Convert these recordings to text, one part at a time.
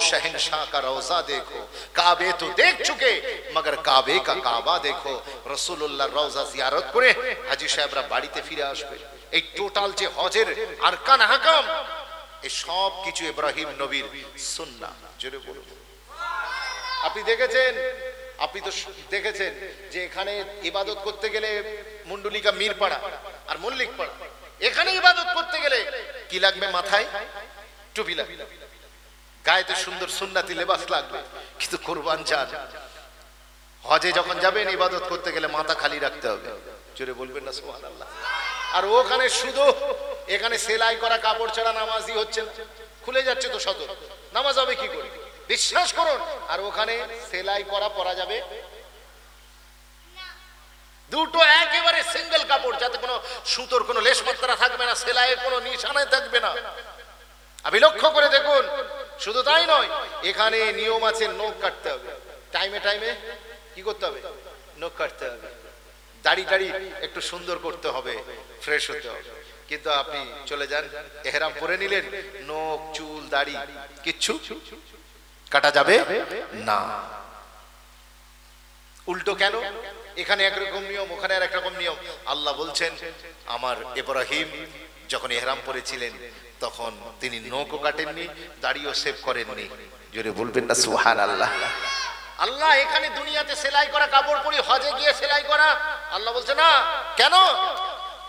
शहनशाह का रोजा देखो काबे तो देख चुके मगर काबे का काबा দেখো রসুল্লাহ রওজা জিয়ারত করে হাজি সাহেবরা বাড়িতে ফিরে আসবে এই টোটাল যে হজের আরকান হাকাম এই সব কিছু ইব্রাহিম নবীর সুন্নাহ জোরে বলুন আপনি দেখেছেন আপনি তো দেখেছেন যে এখানে ইবাদত করতে গেলে মুন্ডলিকা মীরপাড়া আর মল্লিক পাড়া এখানে ইবাদত করতে গেলে কি লাগবে মাথায় টুপি লাগবে গায়েতে সুন্দর সুন্নাতি লেবাস লাগবে, কিন্তু কোরবান যান হজে যখন যাবেন, ইবাদত করতে গেলে মাথা খালি রাখতে হবে। জোরে বলবেন না, সুবহানাল্লাহ। আর ওখানে শুধু, এখানে সেলাই করা, কাপড় ছাড়া নামাজই হচ্ছে না। খুলে যাচ্ছে তো শত নামাজ হবে কি করে? বিশ্বাস করুন, আর ওখানে সেলাই করা পরা যাবে? দুটো একেবারে সিঙ্গেল কাপড়, যাতে কোনো সুতোর, কোনো লেশ মাত্রা থাকবে না, সেলাইয়ের কোনো নিশানায় থাকবে না। আপনি লক্ষ্য করে দেখুন শুধু তাই নয়, এখানে নিয়ম আছে নখ কাটতে হবে। টাইমে টাইমে কি করতে হবে? নখ কাটতে হবে। দাড়ি টাড়ি একটু সুন্দর করতে হবে ফ্রেশ হতে হবে। কিন্তু আপনি চলে যান, এহরাম পরে নিলেন, নখ, চুল, দাড়ি, কিচ্ছু কাটা যাবে না। উল্টো কেন? এখানে একরকম নিয়ম, ওখানে আর একরকম নিয়ম। আল্লাহ বলছেন, আমার ইব্রাহিম যখন এহরাম পরেছিলেন তখন তিনি নৌকো কাটেননি দাড়িও সেভ করেননি। জোরে বলবেন না সুহান আল্লাহ আল্লাহ এখানে দুনিয়াতে সেলাই করা কাপড় পরি হজে গিয়ে সেলাই করা। আল্লাহ বলছে না কেন?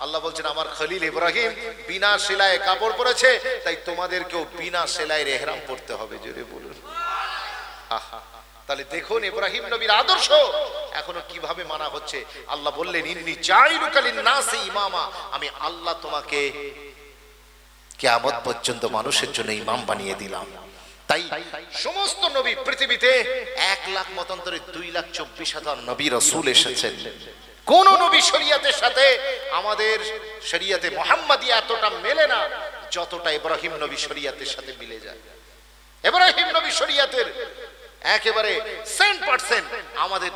আল্লাহ বলছেন আমার খলিল ইব্রাহিম বিনা সেলায় কাপড় পরেছে তাই তোমাদেরকেও বিনা সেলাইয়ের রেহরাম পড়তে হবে জোরে বলুন। আহা তাহলে দেখুন ইব্রাহিম নবীর আদর্শ এখনও কীভাবে মানা হচ্ছে। আল্লাহ বললেন ইন্নি নাসি ইমামা। আমি আল্লাহ তোমাকে কিয়ামত পর্যন্ত মানুষের জন্য ইমাম বানিয়ে দিলাম। তাই সমস্ত নবী পৃথিবীতে এক লাখ মতান্তরে দুই লাখ চব্বিশ হাজার নবী রসুল এসেছেন। কোন নবী শরিয়াতের সাথে আমাদের শরিয়াতে মোহাম্মদী এতটা মেলে না, যতটা ইব্রাহিম নবী শরিয়াতের সাথে মিলে যায়। ইব্রাহিম নবী শরিয়াতের একেবারে সেন্ট পার্সেন্ট আমাদের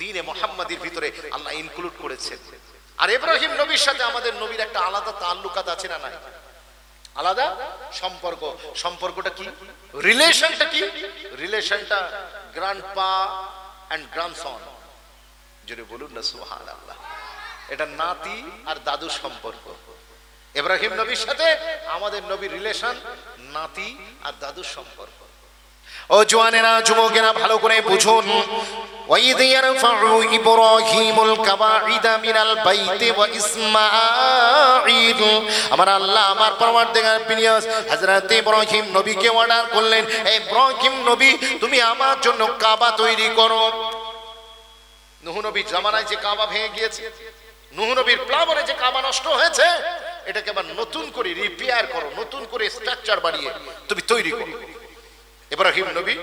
দিনে মোহাম্মদীর ভিতরে আল্লাহ ইনক্লুড করেছেন। আর ইব্রাহিম নবীর সাথে আমাদের নবীর একটা আলাদা তাল্লুকাত আছে না নাই? আলাদা সম্পর্ক। সম্পর্কটা কি? রিলেশনটা কি? রিলেশনটা গ্র্যান্ড পা অ্যান্ড গ্রান্ডসন যদি বলুন না সুহান আল্লাহ এটা নাতি আর দাদু সম্পর্ক। ইব্রাহিম নবীর সাথে আমাদের নবীর রিলেশন নাতি আর দাদুর সম্পর্ক। ও জোয়ানেরা যুবকেরা ভালো করে বুঝুন وإذ يرفع إبراهيم القواعد من البيت وإسماعيل আমার আল্লাহ আমার পরওয়ারদিগার পিনিয়াস হযরত ইব্রাহিম নবীকে অর্ডার করলেন এই ইব্রাহিম নবী তুমি আমার জন্য কাবা তৈরি করো নূহ নবীর জামানায় যে কাবা ভেঙে গিয়েছে নূহ নবীর প্লাবনে যে কাবা নষ্ট হয়েছে এটাকে আবার নতুন করে রিপেয়ার করো নতুন করে স্ট্রাকচার বানিয়ে তুমি তৈরি করো ইব্রাহিম নবী,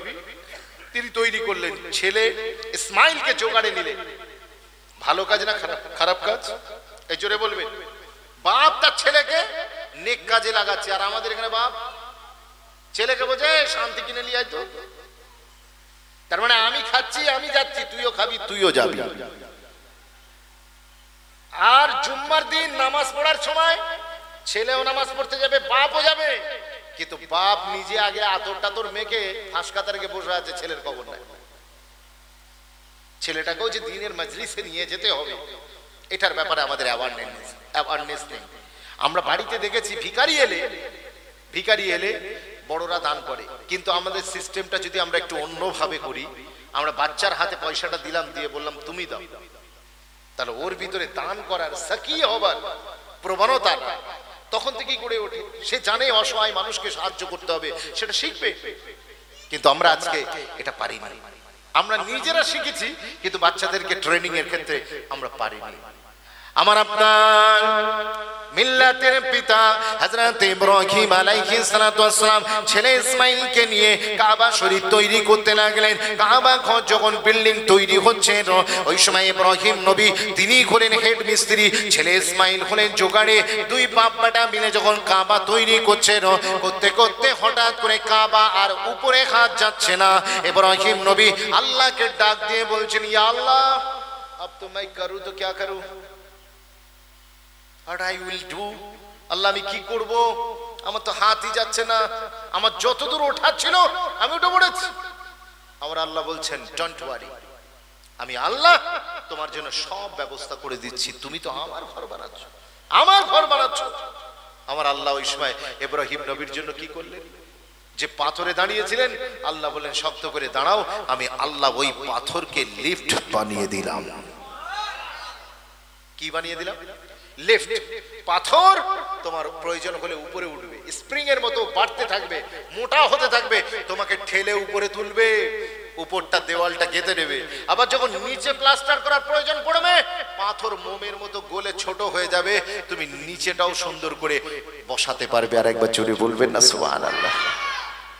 তিনি তৈরি করলেন ছেলে, ইসমাইলকে জোগাড়ে নিলেন ভালো কাজ না খারাপ? খারাপ কাজ? এই জোরে বলবেন বাপ তার ছেলেকে নেক কাজে লাগাচ্ছে। আর আমাদের এখানে বাপ? ছেলেকে বোঝে শান্তি কিনে নিয়ে তো। তার মানে আমি খাচ্ছি, আমি যাচ্ছি, তুইও খাবি, তুইও যাবি। আর জুম্মার দিন নামাজ পড়ার সময় ছেলেও নামাজ পড়তে যাবে, বাপও যাবে। কিন্তু বাপ নিজে আগে আতর টাতর মেখে হাসকাতার বসে আছে ছেলের খবর নাই। ছেলেটাকেও যে দিনের মজলিসে নিয়ে যেতে হবে, এটার ব্যাপারে আমাদের অ্যাওয়ারনেস অ্যাওয়ারনেস নেই। আমরা বাড়িতে দেখেছি ভিকারি এলে ভিকারি এলে বড়রা দান করে। কিন্তু আমাদের সিস্টেমটা যদি আমরা একটু অন্যভাবে করি, আমরা বাচ্চার হাতে পয়সাটা দিলাম, দিয়ে বললাম, তুমি দাও। তাহলে ওর ভিতরে দান করার সাকিয়ে হবার প্রবণতা তখন থেকেই গড়ে ওঠে। সে জানে অসহায় মানুষকে সাহায্য করতে হবে, সেটা শিখবে। কিন্তু আমরা আজকে এটা পারি না আমরা নিজেরা শিখেছি, কিন্তু বাচ্চাদেরকে ট্রেনিং এর ক্ষেত্রে আমরা পারিনি। আমার আপনার মিল্লাতের পিতা হজরত ইব্রাহিম আলাইহিস সালাতু ওয়াসসালাম ছেলে ইসমাঈলকে নিয়ে কাবা শরীফ তৈরি করতে লাগলেন। কাবা ঘর যখন বিল্ডিং তৈরি হচ্ছে, ওই সময় ইব্রাহিম নবী তিনি হলেন হেড মিস্ত্রি ছেলে ইসমাঈল হলেন জোগাড়ে। দুই বাপ্পাটা মিলে যখন কাবা তৈরি করছেন করতে করতে হঠাৎ করে কাবা আর উপরে হাত যাচ্ছে না। ইব্রাহিম নবী আল্লাহকে ডাক দিয়ে বলছেন, ইয়া আল্লাহ আব তো মাই করু, তো কে করু? What I will do. আল্লাহ, আমি কি করব? আমার তো হাতই যাচ্ছে না। আমার যতদূর ওঠার ছিল, আমি উঠে পড়েছি। আমার আল্লাহ বলছেন ডোন্ট ওয়ারি আমি আল্লাহ তোমার জন্য সব ব্যবস্থা করে দিচ্ছি। তুমি তো আমার ঘর বানাচ্ছ। আমার ঘর বানাচ্ছ। আমার আল্লাহ ওই সময় ইব্রাহিম নবীর জন্য কি করলেন? যে পাথরে দাঁড়িয়েছিলেন, আল্লাহ বললেন, শক্ত করে দাঁড়াও, আমি আল্লাহ ওই পাথরকে লিফট বানিয়ে দিলাম। কি বানিয়ে দিলাম? লিফট পাথর তোমার প্রয়োজন হলে উপরে উঠবে স্প্রিং এর মতো বাড়তে থাকবে, মোটা হতে থাকবে, তোমাকে ঠেলে উপরে তুলবে, উপরটা দেওয়ালটা গেঁথে নেবে। আবার যখন নিচে প্লাস্টার করার প্রয়োজন পড়বে, পাথর মোমের মতো গলে ছোট হয়ে যাবে, তুমি নিচেটাও সুন্দর করে বসাতে পারবে। আর একবার চুরি বলবেন না, সুবহানাল্লাহ।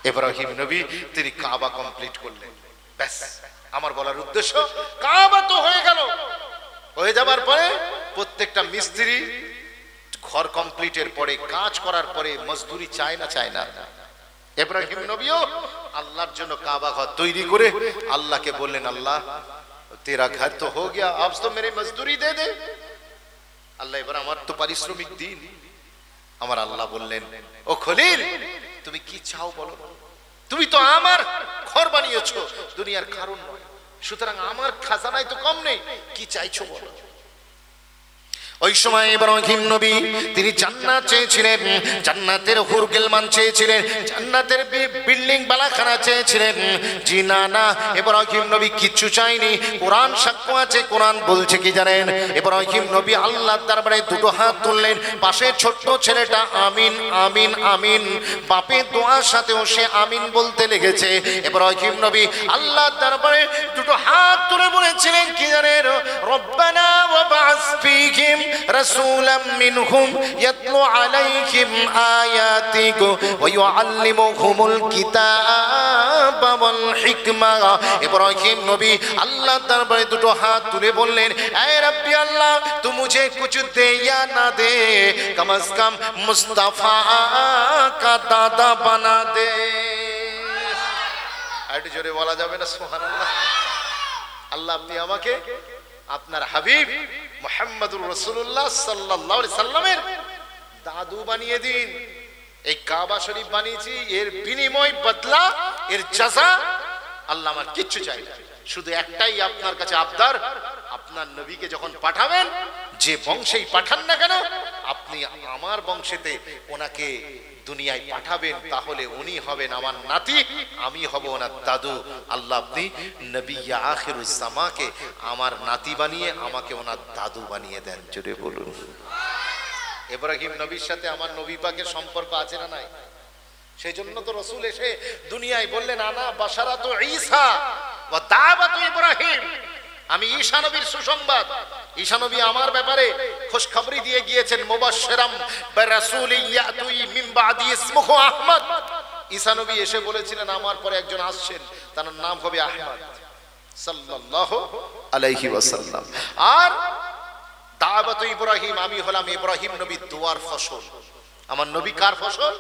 ইব্রাহিম নবী, তিনি কাবা কমপ্লিট করলেন। ব্যাস, আমার বলার উদ্দেশ্য, কাবা তো হয়ে গেল। হয়ে যাবার পরে প্রত্যেকটা মিস্ত্রি ঘর কমপ্লিটের পরে, কাজ করার পরে, মজদুরি চায় না চায় না। ইব্রাহিম নবীও আল্লাহর জন্য কাবা ঘর তৈরি করে আল্লাহকে বললেন, আল্লাহ, তেরা ঘর তো হো গিয়া আজ তো মেরে মজদুরি দে দে। আল্লাহ এবার, আমার তো পারিশ্রমিক দিন। আমার আল্লাহ বললেন, ও খলিল, তুমি কি চাও বলো? তুমি তো আমার ঘর বানিয়েছো, দুনিয়ার কারণ নয়। সুতরাং আমার খাজানায় তো কম নেই। কি চাইছো বলো? ওই সময় ইব্রাহিম নবী, তিনি জান্নাত চেয়েছিলেন, জান্নাতের হুরগেলমান চেয়েছিলেন, জান্নাতের বিল্ডিং বালাখানা চেয়েছিলেন। জি না না, ইব্রাহিম নবী কিচ্ছু চাইনি কোরআন সাক্ষ্য আছে, কোরআন বলছে কি জানেন? ইব্রাহিম নবী আল্লাহর দরবারে দুটো হাত তুললেন, পাশে ছোট্ট ছেলেটা আমিন আমিন আমিন। বাপের দোয়ার সাথেও সে আমিন বলতে লেগেছে। ইব্রাহিম নবী আল্লাহর দরবারে দুটো হাত তুলে বলেছিলেন, কি জানেন? রব্বানা ওয়া বা'স ফীহিম। رسولا منهم يتلو عليهم آياتك ويعلمهم الكتاب والحكمة ইব্রাহিম নবী আল্লাহ দরবারে দুটো হাত তুলে বললেন এ রব্বি আল্লাহ তু মুঝে কুছ দে ইয়া না দে কম আজ কম মুস্তাফা কা দাদা বানা দে একটু জোরে বলা যাবে না সুবহানাল্লাহ আল্লাহ আপনি আমাকে আপনার হাবিব মোহাম্মদুর রসুল্লাহ সাল্লাহ সাল্লামের দাদু বানিয়ে দিন। এই কাবা শরীফ বানিয়েছি, এর বিনিময় বদলা, এর জাজা আল্লাহ আমার কিচ্ছু চাই না। শুধু একটাই আপনার কাছে আবদার, আপনার নবীকে যখন পাঠাবেন, যে বংশেই পাঠান না কেন, আপনি আমার বংশেতে ওনাকে দুনিয়ায় পাঠাবেন, তাহলে উনি হবেন আমার নাতি, আমি হব ওনার দাদু। আল্লাহ আপনি নবী আখিরুজ্জামাকে আমার নাতি বানিয়ে আমাকে ওনার দাদু বানিয়ে দেন জুড়ে বলুন। ইব্রাহিম নবীর সাথে আমার নবী পাকের সম্পর্ক আছে না নাই? সেই জন্য তো রসুল এসে দুনিয়ায় বললেন, আনা বাসারা তো ঈসা ও দাওয়াত ইব্রাহিম। আমি ঈশা নবীর সুসংবাদ। ঈশা নবী আমার ব্যাপারে খোঁজ খবরি দিয়ে গিয়েছেন, মুবাশশিরাম বিরাসূলি ইয়াতুই মিন বাদি ইসমুহু আহমদ। ঈশা নবী এসে বলেছিলেন, আমার পরে একজন আসছেন, তার নাম হবে আহমদ। সাল্লাল্লাহু আলাইহি ওয়াসাল্লাম। আর দাওয়াত ইব্রাহিম, আমি হলাম ইব্রাহিম নবীর দুয়ার ফসল। আমার নবী কার ফসল?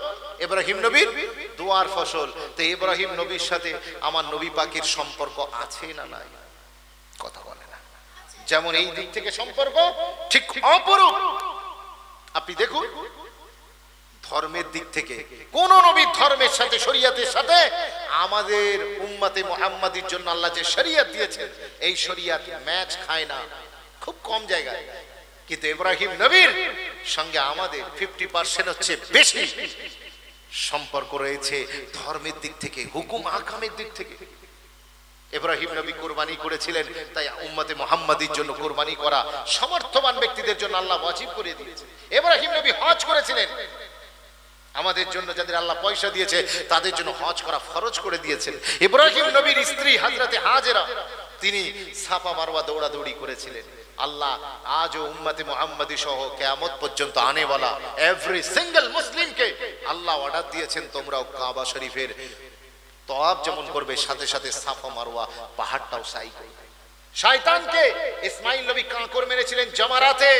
ইব্রাহিম নবীর দুয়ার ফসল। তো ইব্রাহিম নবীর সাথে আমার নবী পাকের সম্পর্ক আছে না নাই? কথা বলে না। যেমন এই দিক থেকে সম্পর্ক ঠিক অপরূপ। আপনি দেখুন, ধর্মের দিক থেকে কোন নবীর ধর্মের সাথে, শরিয়াতের সাথে আমাদের উম্মাতে মোহাম্মদের জন্য আল্লাহ যে শরিয়াত দিয়েছেন, এই শরিয়াত ম্যাচ খায় না। খুব কম জায়গায়। কিন্তু ইব্রাহিম নবীর সঙ্গে আমাদের ফিফটি পার্সেন্ট হচ্ছে বেশি সম্পর্ক রয়েছে ধর্মের দিক থেকে, হুকুম আকামের দিক থেকে। ইব্রাহিম নবী কোরবানি করেছিলেন, তাই উম্মতে মোহাম্মদীর জন্য কোরবানি করা সমর্থবান ব্যক্তিদের জন্য আল্লাহ ওয়াজিব করে দিয়েছে। ইব্রাহিম নবী হজ করেছিলেন। আমাদের জন্য যাদের আল্লাহ পয়সা দিয়েছে, তাদের জন্য হজ করা ফরজ করে দিয়েছেন। ইব্রাহিম নবীর স্ত্রী হাজরাতে হাজেরা, তিনি সাপা মারওয়া দৌড়াদৌড়ি করেছিলেন। আল্লাহ আজও উম্মতে মোহাম্মদী সহ কেয়ামত পর্যন্ত আনেওয়ালা এভরি সিঙ্গেল মুসলিমকে আল্লাহ অর্ডার দিয়েছেন, তোমরাও কাবা শরীফের তওয়াব যেমন করবে, সাথে সাথে সাফা মারওয়া পাহাড়টাও সাই করবে শয়তানকে ইসমাইল নবী কাঁকর মেরেছিলেন জামারাতে।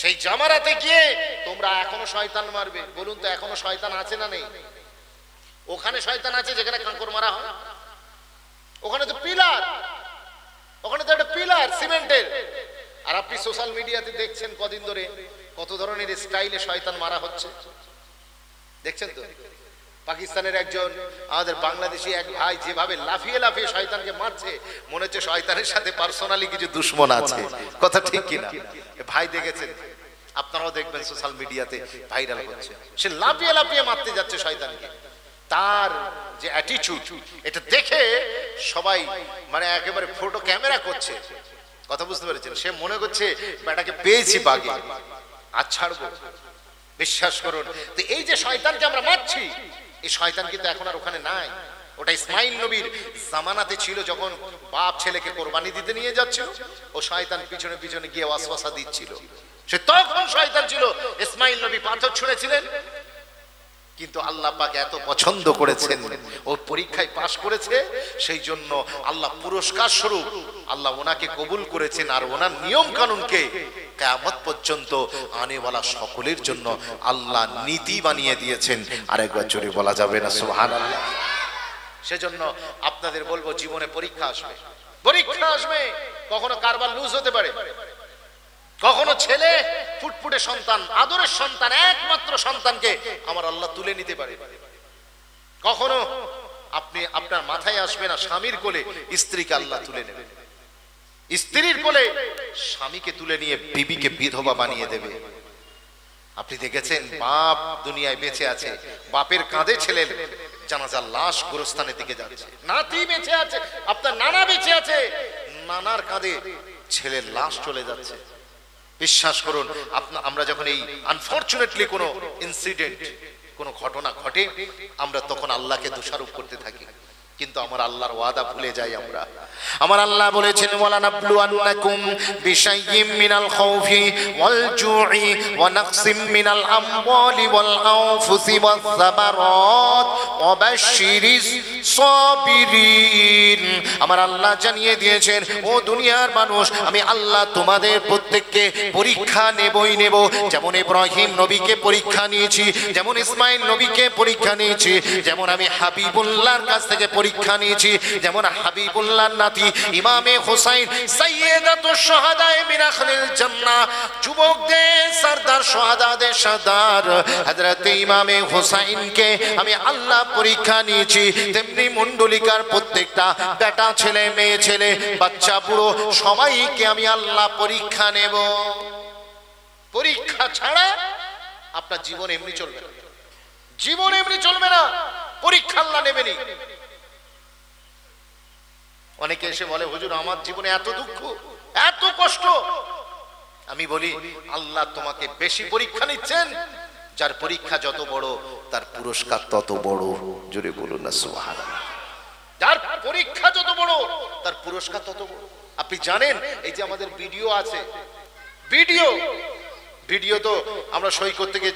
সেই জামারাতে গিয়ে তোমরা এখনও শয়তান মারবে। বলুন তো, এখনও শয়তান আছে না নেই? ওখানে শয়তান আছে যেখানে কাঁকর মারা হয়? ওখানে তো পিলার। ওখানে তো একটা পিলার সিমেন্টের। আর আপনি সোশ্যাল মিডিয়াতে দেখছেন কদিন ধরে কত ধরনের স্টাইলে শয়তান মারা হচ্ছে। দেখছেন তো? পাকিস্তানের একজন, আমাদের বাংলাদেশি এক ভাই যেভাবে লাফিয়ে লাফিয়ে শয়তানকে মারছে, মনে হচ্ছে শয়তানের সাথে পার্সোনালি কিছু দুশ্মন আছে। কথা ঠিক কিনা? ভাই দেখেছেন? আপনারাও দেখবেন সোশ্যাল মিডিয়াতে ভাইরাল হচ্ছে। সে লাফিয়ে লাফিয়ে মারতে যাচ্ছে শয়তানকে। তার যে অ্যাটিটিউড এটা দেখে সবাই মানে একেবারে ফটো ক্যামেরা করছে। কথা বুঝতে পেরেছেন? সে মনে করছে, বেটাকে পেয়েছি বাগে। আর ছাড়বো। বিশ্বাস করুন। তো এই যে শয়তানকে আমরা মারছি এই শয়তান কিন্তু এখন আর ওখানে নাই। ওটা ইসমাইল নবীর জামানাতে ছিল যখন বাপ ছেলেকে কোরবানি দিতে নিয়ে যাচ্ছিল, ও শয়তান পিছনে পিছনে গিয়ে ওয়াসওয়াসা দিচ্ছিল। সে তখন শয়তান ছিল, ইসমাইল নবী পাথর ছুঁড়েছিলেন কিন্তু আল্লাহ পাক এত পছন্দ করেছেন। ও পরীক্ষায় পাশ করেছে, সেই জন্য আল্লাহ পুরস্কার স্বরূপ আল্লাহ ওনাকে কবুল করেছেন আর ওনার নিয়ম কানুনকে কেয়ামত পর্যন্ত আনেওয়ালা সকলের জন্য আল্লাহ নীতি বানিয়ে দিয়েছেন। আরেকবার জোরে বলা যাবে না সুহান আল্লাহ সেজন্য আপনাদের বলব, জীবনে পরীক্ষা আসবে। পরীক্ষা আসবে, কখনো কারবার লুজ হতে পারে। কখনো ছেলে, ফুটফুটে সন্তান, আদরের সন্তান, একমাত্র সন্তানকে আমার আল্লাহ তুলে নিতে পারে। কখনো আপনি আপনার মাথায় আসবে না স্বামীর কোলে, স্ত্রীকে আল্লাহ তুলে নেবে স্ত্রীর কোলে স্বামীকে তুলে নিয়ে বিবিকে বিধবা বানিয়ে দেবে। আপনি দেখেছেন বাপ দুনিয়ায় বেঁচে আছে, বাপের কাঁধে ছেলের জানাজার লাশ গোরস্থানের দিকে যাচ্ছে। নাতি বেঁচে আছে, আপনার নানা বেঁচে আছে, নানার কাঁধে ছেলের লাশ চলে যাচ্ছে। বিশ্বাস করুন আমরা যখন এই আনফরচুনেটলি কোনো ইনসিডেন্ট কোনো ঘটনা ঘটে, আমরা তখন আল্লাহকে দোষারোপ করতে থাকি। কিন্তু আমার আল্লাহর ওয়াদা ভুলে যাই আমরা। আমার আল্লাহ বলেছেন ওয়ালা নাবলু আন্নাকুম বিশাইয়্যিম মিনাল খাউফি ওয়াল জু'i ওয়া নাকসিম মিনাল আমওয়ালি ওয়াল আনফুসি ওয়াস সামারাত ওয়া বাশশিরিস আমার আল্লাহ জানিয়ে দিয়েছেন, ও দুনিয়ার মানুষ, আমি আল্লাহ তোমাদের প্রত্যেককে পরীক্ষা নেবই নেব। যেমন ইব্রাহিম নবীকে পরীক্ষা নিয়েছি, যেমন ইসমাইল নবীকে পরীক্ষা নিয়েছি, যেমন আমি হাবিবুল্লাহর কাছ থেকে পরীক্ষা নিয়েছি, যেমন হাবিবুল্লাহর নাতি ইমামে হোসাইন সাইয়েদাতু শাহাদায়ে আহলিল জান্নাহ। যুবকদের সরদার, শাহাদাদের সরদার, হযরত ইমামে হোসাইনকে আমি আল্লাহ পরীক্ষা নিয়েছি, তেমনি মণ্ডলিকার প্রত্যেকটা বেটা ছেলে, মেয়ে ছেলে, বাচ্চা, বুড়ো, সবাইকে আমি আল্লাহ পরীক্ষা নেব। পরীক্ষা ছাড়া আপনার জীবন এমনি চলবে না। জীবন এমনি চলবে না, পরীক্ষা আল্লাহ নেবেনি অনেকে এসে বলে, হুজুর, আমার জীবনে এত দুঃখ, এত কষ্ট। আমি বলি, আল্লাহ তোমাকে বেশি পরীক্ষা নিচ্ছেন যার পরীক্ষা যত বড়, তার পুরস্কার তত বড়। জোরে বলুন না সুহান যার পরীক্ষা যত বড়, তার পুরস্কার তত বড়। আপনি জানেন, এই যে আমাদের ভিডিও আছে, ভিডিও ভিডিও তো আমরা সই করতে গিয়ে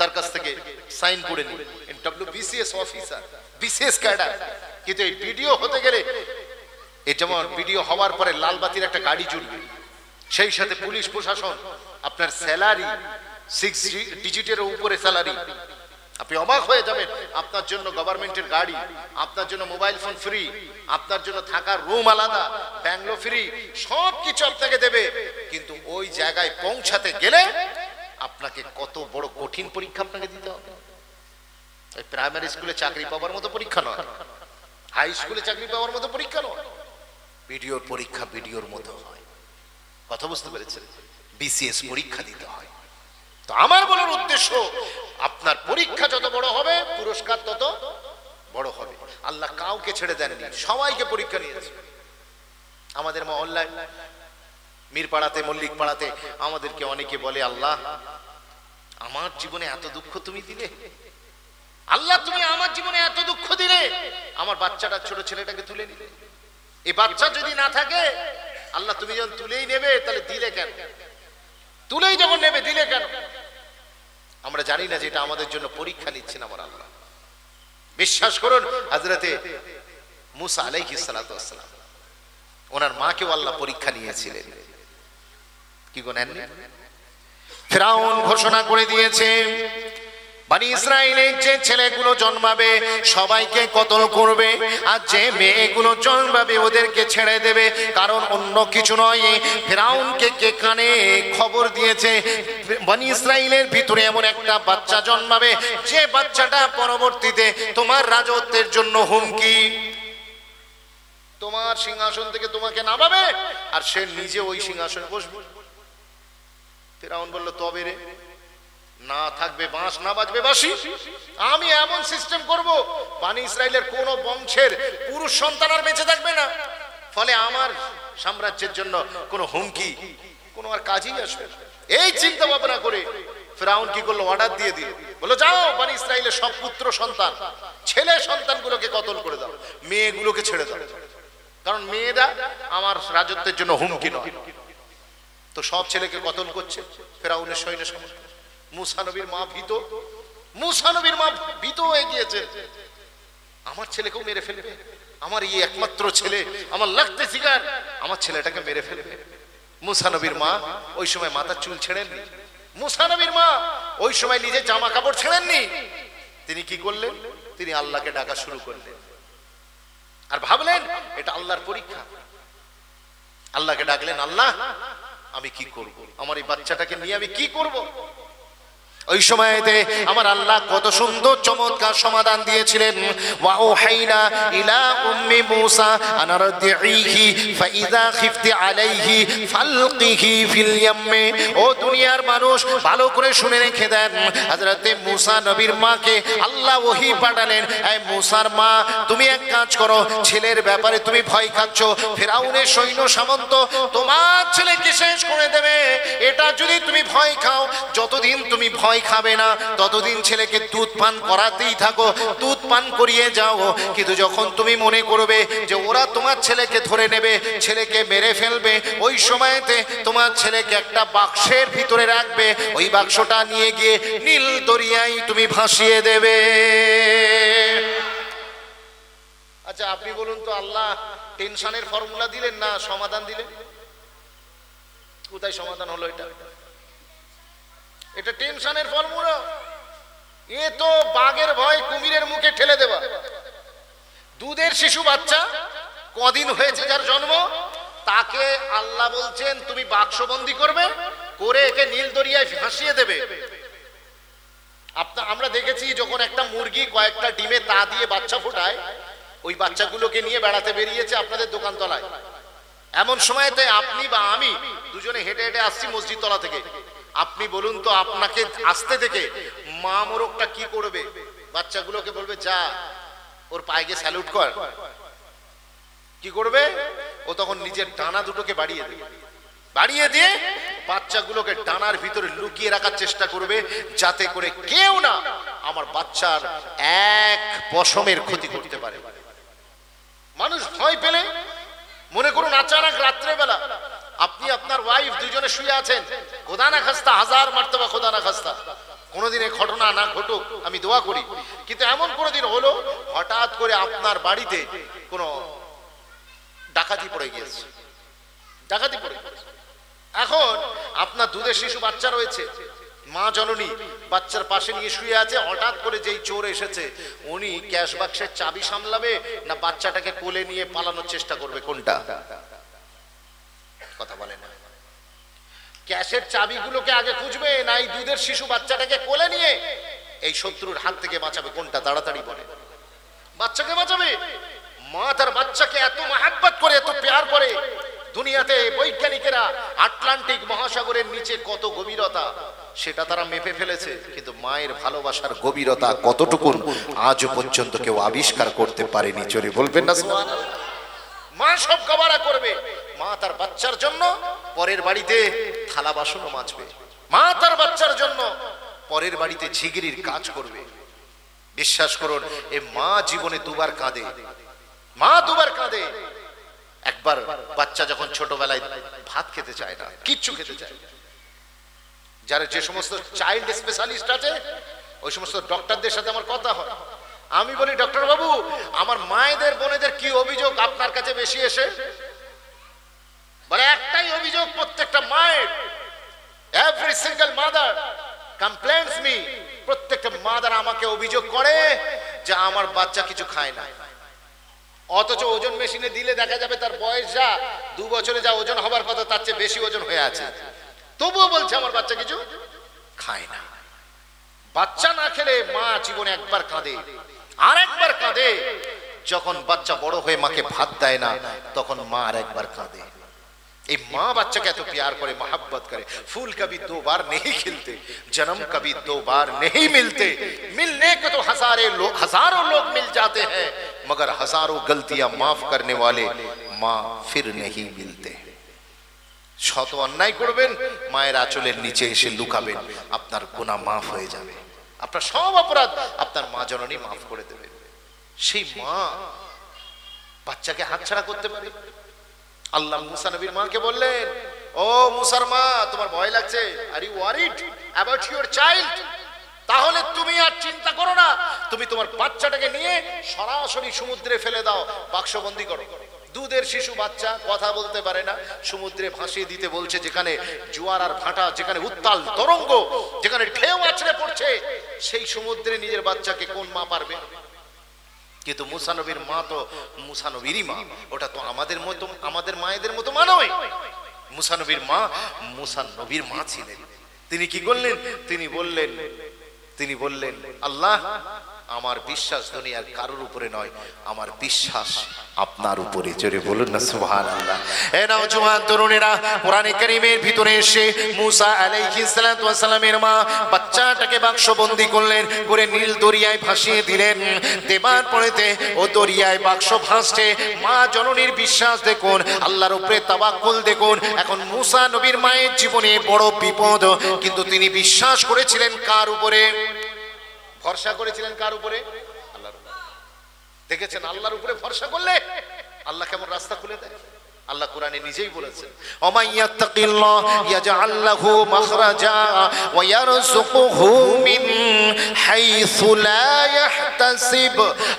তার কাছ থেকে সাইন করে নিই। W BCS officer BCS cadre. কিন্তু এই ভিডিও হতে গেলে, এই যেমন ভিডিও হওয়ার পরে লালবাতির একটা গাড়ি জুড়বে সেই সাথে পুলিশ প্রশাসন আপনার স্যালারি সিক্স ডিজিটের উপরে স্যালারি আপনি অবাক হয়ে যাবেন, আপনার জন্য গভর্নমেন্টের গাড়ি, আপনার জন্য মোবাইল ফোন ফ্রি আপনার জন্য থাকার রুম আলাদা ব্যাংলো ফ্রি সব কিছু আপনাকে দেবে। কিন্তু ওই জায়গায় পৌঁছাতে গেলে আপনাকে কত বড় কঠিন পরীক্ষা আপনাকে দিতে হবে। ওই প্রাইমারি স্কুলে চাকরি পাওয়ার মতো পরীক্ষা নয়। হাই স্কুলে চাকরি পাওয়ার মতো পরীক্ষা নয়। ভিডিওর পরীক্ষা ভিডিওর মতো হয়। কথা বুঝতে পেরেছেন? বিসিএস পরীক্ষা দিতে হয়। তো আমার বলার উদ্দেশ্য, আপনার পরীক্ষা যত বড় হবে, পুরস্কার তত বড় হবে। আল্লাহ কাউকে ছেড়ে দেননি, সবাইকে পরীক্ষা নিয়েছে। আমাদের মহল্লায় মীরপাড়াতে মল্লিক পাড়াতে আমাদেরকে অনেকে বলে, আল্লাহ, আমার জীবনে এত দুঃখ তুমি দিলে। আল্লাহ, তুমি আমার জীবনে এত দুঃখ দিলে। আমার বাচ্চাটা, ছোট ছেলেটাকে তুলে নিলে। এই বাচ্চা যদি না থাকে, আল্লাহ তুমি যখন তুলেই নেবে, তাহলে দিলে কেন? তুলেই যখন নেবে, দিলে কেন? আমরা জানি না যে এটা আমাদের জন্য পরীক্ষা নিচ্ছেন আমার আল্লাহ। বিশ্বাস করুন হাজরতে মুসা আলাইহি সালাতাম ওনার মাকেও আল্লাহ পরীক্ষা নিয়েছিলেন। কি গো নেননি? ঘোষণা করে দিয়েছে বানি ইসরায়েলের যে ছেলেগুলো জন্মাবে, সবাইকে কতল করবে? আর যে মেয়েগুলো জন্মাবে, ওদেরকে ছেড়ে দেবে। কারণ অন্য কিছু নয়। কে কানে খবর দিয়েছে? ভিতরে এমন একটা বাচ্চা জন্মাবে। যে বাচ্চাটা পরবর্তীতে তোমার রাজত্বের জন্য হুমকি, তোমার সিংহাসন থেকে তোমাকে নামাবে, আর সে নিজে ওই সিংহাসনে বসবে। ফেরাউন বলল, তবে রে না থাকবে বাঁশ, না বাজবে বাসি আমি এমন সিস্টেম করব বানি ইসরায়েলের কোন বংশের পুরুষ সন্তান আর বেঁচে থাকবে না। ফলে আমার সাম্রাজ্যের জন্য কোনো হুমকি, কোনো আর কাজই আসবে এই চিন্তা ভাবনা করে ফেরাউন কি করল? অর্ডার দিয়ে দিয়ে বলো যাও বানি ইসরায়েলের সব পুত্র সন্তান, ছেলে সন্তানগুলোকে কতল করে দাও, মেয়েগুলোকে ছেড়ে দাও। কারণ মেয়েরা আমার রাজত্বের জন্য হুমকি নয়। তো সব ছেলেকে কতল করছে? ফেরাউনের সৈন্য সমস্ত মুসানবীর মা ভীত। মুসানবীর মা ভীত হয়ে গিয়েছে। আমার ছেলেকেও মেরে ফেলবে। আমার এই একমাত্র ছেলে, আমার লাগতে শিকার আমার ছেলেটাকে মেরে ফেলবে। মুসানবীর মা ওই সময় মাথার চুল ছেড়েননি। মুসানবীর মা ওই সময় নিজে জামা কাপড় ছেড়েননি। তিনি কি করলেন? তিনি আল্লাহকে ডাকা শুরু করলেন। আর ভাবলেন, এটা আল্লাহর পরীক্ষা। আল্লাহকে ডাকলেন, আল্লাহ, আমি কি করব? আমার এই বাচ্চাটাকে নিয়ে আমি কি করব? ওই সময়তে আমার আল্লাহ কত সুন্দর চমৎকার সমাধান দিয়েছিলেন। ওয়া ওহাইনা ইলা উম্মি মূসা আন রাদিহি ফাইদা খিফতি আলাইহি ফালকিহি ফিল ইয়াম্মি। ও দুনিয়ার মানুষ, ভালো করে শুনে রেখে দেন। হযরতে মূসা নবীর মাকে আল্লাহ ওহী পাঠালেন এই মূসার মা, তুমি এক কাজ করো, ছেলের ব্যাপারে তুমি ভয় খাচ্ছ। ফেরাউনের সৈন্য সামন্ত তোমার ছেলেকে শেষ করে দেবে। এটা যদি তুমি ভয় খাও, যতদিন তুমি ভয় খাবে না। ততদিন ছেলেকে দুধ পান করাতেই থাকো। দুধ পান করিয়ে যাও। কিন্তু যখন তুমি মনে করবে যে ওরা তোমার ছেলেকে ধরে নেবে, ছেলেকে মেরে ফেলবে, ওই সময়তে তোমার ছেলেকে একটা বাক্সের ভিতরে রাখবে। ওই বাক্সটা নিয়ে গিয়ে নীল দরিয়ায় তুমি ভাসিয়ে দেবে। আচ্ছা আপনি বলুন তো, আল্লাহ টেনশনের ফর্মুলা দিলেন না, সমাধান দিলেন? কোথায় সমাধান হলো এটা? এটা টেনশনের ফর্মুলা এ তো বাঘের ভয় কুমিরের মুখে ঠেলে দেওয়া। দুধের শিশু বাচ্চা কদিন হয়েছে যার জন্ম? তাকে আল্লাহ বলছেন, তুমি বাক্সবন্দি করবে, করে একে নীল দরিয়ায় ভাসিয়ে দেবে। আপনা আমরা দেখেছি যখন একটা মুরগি কয়েকটা ডিমে তা দিয়ে বাচ্চা ফোটায়, ওই বাচ্চাগুলোকে নিয়ে বেড়াতে বেরিয়েছে আপনাদের দোকান তলায় এমন সময়তে আপনি বা আমি দুজনে হেঁটে হেঁটে আসছি মসজিদ তলা থেকে। আপনি বলুন তো আপনাকে আসতে থেকে মা মোরগটা কি করবে? বাচ্চাগুলোকে বলবে, যা, ওর পায়ে স্যালুট কর। কি করবে? ও তখন নিজের ডানা দুটোকে বাড়িয়ে দেবে। বাড়িয়ে দিয়ে বাচ্চাগুলোকে ডানার ভিতরে লুকিয়ে রাখার চেষ্টা করবে, যাতে করে কেউ না আমার বাচ্চার এক পশমের ক্ষতি করতে পারে। মানুষ ভয় পেলে। মনে করুন, আচানক রাত্রেবেলা আপনি আপনার ওয়াইফ দুজনে শুয়ে আছেন। খোদা না খাস্তা, হাজার মার্তবা খোদা না খাস্তা। কোনোদিন এই ঘটনা না ঘটুক, আমি দোয়া করি। কিন্তু এমন কোনোদিন হলো, হঠাৎ করে আপনার বাড়িতে কোনো ডাকাতি পড়ে গিয়েছে। ডাকাতি পড়ে এখন আপনার দুধের শিশু বাচ্চা রয়েছে। মা জননী বাচ্চার পাশে নিয়ে শুয়ে আছে। হঠাৎ করে যেই চোর এসেছে, উনি ক্যাশ বাক্সের চাবি সামলাবে না বাচ্চাটাকে কোলে নিয়ে পালানোর চেষ্টা করবে কোনটা? কথা বলে না। ক্যাশের চাবিগুলোকে আগে খুঁজবে না এই দুধের শিশু বাচ্চাটাকে কোলে নিয়ে এই শত্রুর হাত থেকে বাঁচাবে, কোনটা তাড়াতাড়ি বলে। বাচ্চাকে বাঁচাবে? মা তার বাচ্চাকে এত মাহাব্বত করে, এত প্যার করে। দুনিয়াতে বৈজ্ঞানিকেরা আটলান্টিক মহাসাগরের নিচে কত গভীরতা, সেটা তারা মেপে ফেলেছে। কিন্তু মায়ের ভালোবাসার গভীরতা কতটুকুন, আজও পর্যন্ত কেউ আবিষ্কার করতে পারেনি। চলে বলবেন না মা সব কাবারা করবে। মা তার বাচ্চার জন্য পরের বাড়িতে থালা বাসনও মাজবে। মা তার বাচ্চার জন্য পরের বাড়িতে ঝিগিরির কাজ করবে। বিশ্বাস করুন, এ মা জীবনে দুবার কাঁদে। মা দুবার কাঁদে। একবার বাচ্চা যখন ছোটবেলায় ভাত খেতে চায় না, কিচ্ছু খেতে চায় যারা যে সমস্ত চাইল্ড স্পেশালিস্ট আছে, ওই সমস্ত ডক্টরদের সাথে আমার কথা হয়। আমি বলি ডক্টর বাবু আমার মায়েদের, বোনেদের কি অভিযোগ আপনার কাছে বেশি এসে? বলে একটাই অভিযোগ প্রত্যেকটা মায়ের। Every single mother complains me প্রত্যেকটা মাদার আমাকে অভিযোগ করে যে আমার বাচ্চা কিছু খায় না। অথচ ওজন মেশিনে দিলে দেখা যাবে তার বয়স যা দু বছরে যা ওজন হবার কথা, তার চেয়ে বেশি ওজন হয়ে আছে। তবুও বলছে আমার বাচ্চা কিছু খায় না। বাচ্চা না খেলে মা জীবনে একবার কাঁদে আর একবার কাঁদে। যখন বাচ্চা বড় হয়ে মাকে ভাত দেয় না, তখন মা আর একবার কাঁদে। এই মা বাচ্চাকে এত प्यार করে मोहब्बत করে फूल कभी दो बार नहीं खिलते जन्म कभी दो बार नहीं मिलते मिलने को तो हजारे लोग हजारों लोग मिल जाते हैं मगर हजारों गलतियां माफ करने वाले माँ फिर नहीं मिलते শত অন্যায় করবেন মায়ের আঁচলের নিচে এসে লুকাবেন আপনার গুণা মাফ হয়ে যাবে আপনার সব অপরাধ আপনার মা জননী মাফ করে দেবে সেই মা বাচ্চাকে হাতছাড়া করতে পারে আল্লাহ মুসা নবীর মাকে বললেন, ও মুসার মা, তোমার ভয় লাগছে। Are you worried about your child তাহলে তুমি আর চিন্তা করো না। তুমি তোমার বাচ্চাটাকে নিয়ে সরাসরি সমুদ্রে ফেলে দাও, বাক্সবন্দি করো। দুধের শিশু বাচ্চা কথা বলতে পারে না, সমুদ্রে ভাসিয়ে দিতে বলছে, যেখানে জোয়ার আর ভাটা, যেখানে উত্তাল তরঙ্গ, যেখানে ঢেউ আছড়ে পড়ছে, সেই সমুদ্রে নিজের বাচ্চাকে কোন মা পারবে? কিন্তু মুসানবীর মা তো মুসানবীরই মা। ওটা তো আমাদের মতো, আমাদের মায়েদের মতো মা নয়। মুসানবীর মা মুসানবীর মা ছিলেন। তিনি কি করলেন? তিনি বললেন তিনি বললেন, আল্লাহ আমার বিশ্বাস দুনিয়ার কারোর উপরে নয়, আমার বিশ্বাস আপনার উপরে। জোরে বলুন না, সুবহানাল্লাহ। এ নাও জওয়ান তরুণেরা, কোরআনে কারীমের ভিতরে এসে মুসা আলাইহিস সালাতু ওয়াস সালামের মা বাচ্চাটাকে বাক্সবন্দি করলেন, করে নীল দরিয়ায় ভাসিয়ে দিলেন। দেবার পরেতে ও দরিয়ায় বাক্স ভাসছে। মা জননীর বিশ্বাস দেখুন, আল্লাহর উপরে তাওয়াক্কুল দেখুন। এখন মুসা নবীর মায়ের জীবনে বড় বিপদ, কিন্তু তিনি বিশ্বাস করেছিলেন কার উপরে? ভরসা করেছিলেন কার উপরে? আল্লাহর দেখেছেন, আল্লাহর উপরে ভরসা করলে আল্লাহ কেমন রাস্তা খুলে দেয়? আল্লাহ কোরআনে নিজেই বলেছেন মাখরাজা ওয়া ইয়ারযুকুহু মিন হাইসু লা ইয়াহতাসিব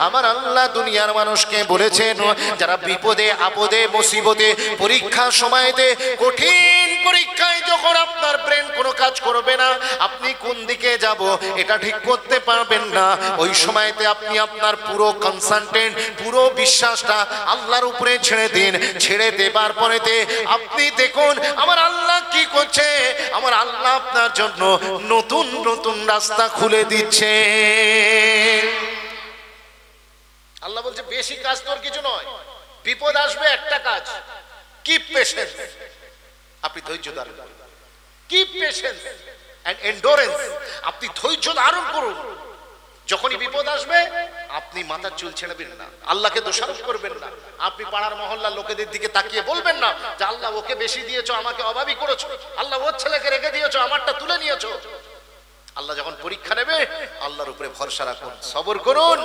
আমার আল্লাহ দুনিয়ার মানুষকে বলেছেন, যারা বিপদে, আপদে, মুসিবতে, পরীক্ষার সময়তে, কঠিন পরীক্ষায় যখন আপনার ব্রেন কোনো কাজ করবে না, আপনি কোন দিকে যাব এটা ঠিক করতে পারবেন না। ওই সময়তে আপনি আপনার পুরো কনসান্ট্রেন্ট পুরো বিশ্বাসটা আল্লাহর উপরে ছেড়ে দিন, ছেড়ে দেবার পরেতে আপনি দেখুন, আমার আল্লাহ কি করছে? আমার আল্লাহ আপনার জন্য নতুন নতুন রাস্তা খুলে দিচ্ছে। আল্লাহ বলছে, বেশি কাজ তোর কিছু নয়। বিপদ আসবে একটা কাজ। কি পেশেন্স আপনি ধৈর্য ধারণ করুন। কি পেশেন্স এন্ড এন্ডোরেন্স আপনি ধৈর্য ধারণ করুন। যখনই বিপদ আসবে, আপনি মাথার চুল ছেড়েবেন না। আল্লাহকে দোষারোপ করবেন না। আপনি পাড়ার মহল্লার লোকেদের দিকে তাকিয়ে বলবেন না যে, আল্লাহ, ওকে বেশি দিয়েছ, আমাকে অভাবী করেছ। আল্লাহ, ওর ছেলেকে রেখে দিয়েছ, আমারটা তুলে নিয়েছো। আল্লাহ যখন পরীক্ষা নেবে, আল্লাহর উপরে ভরসা রাখুন, সবর করুন।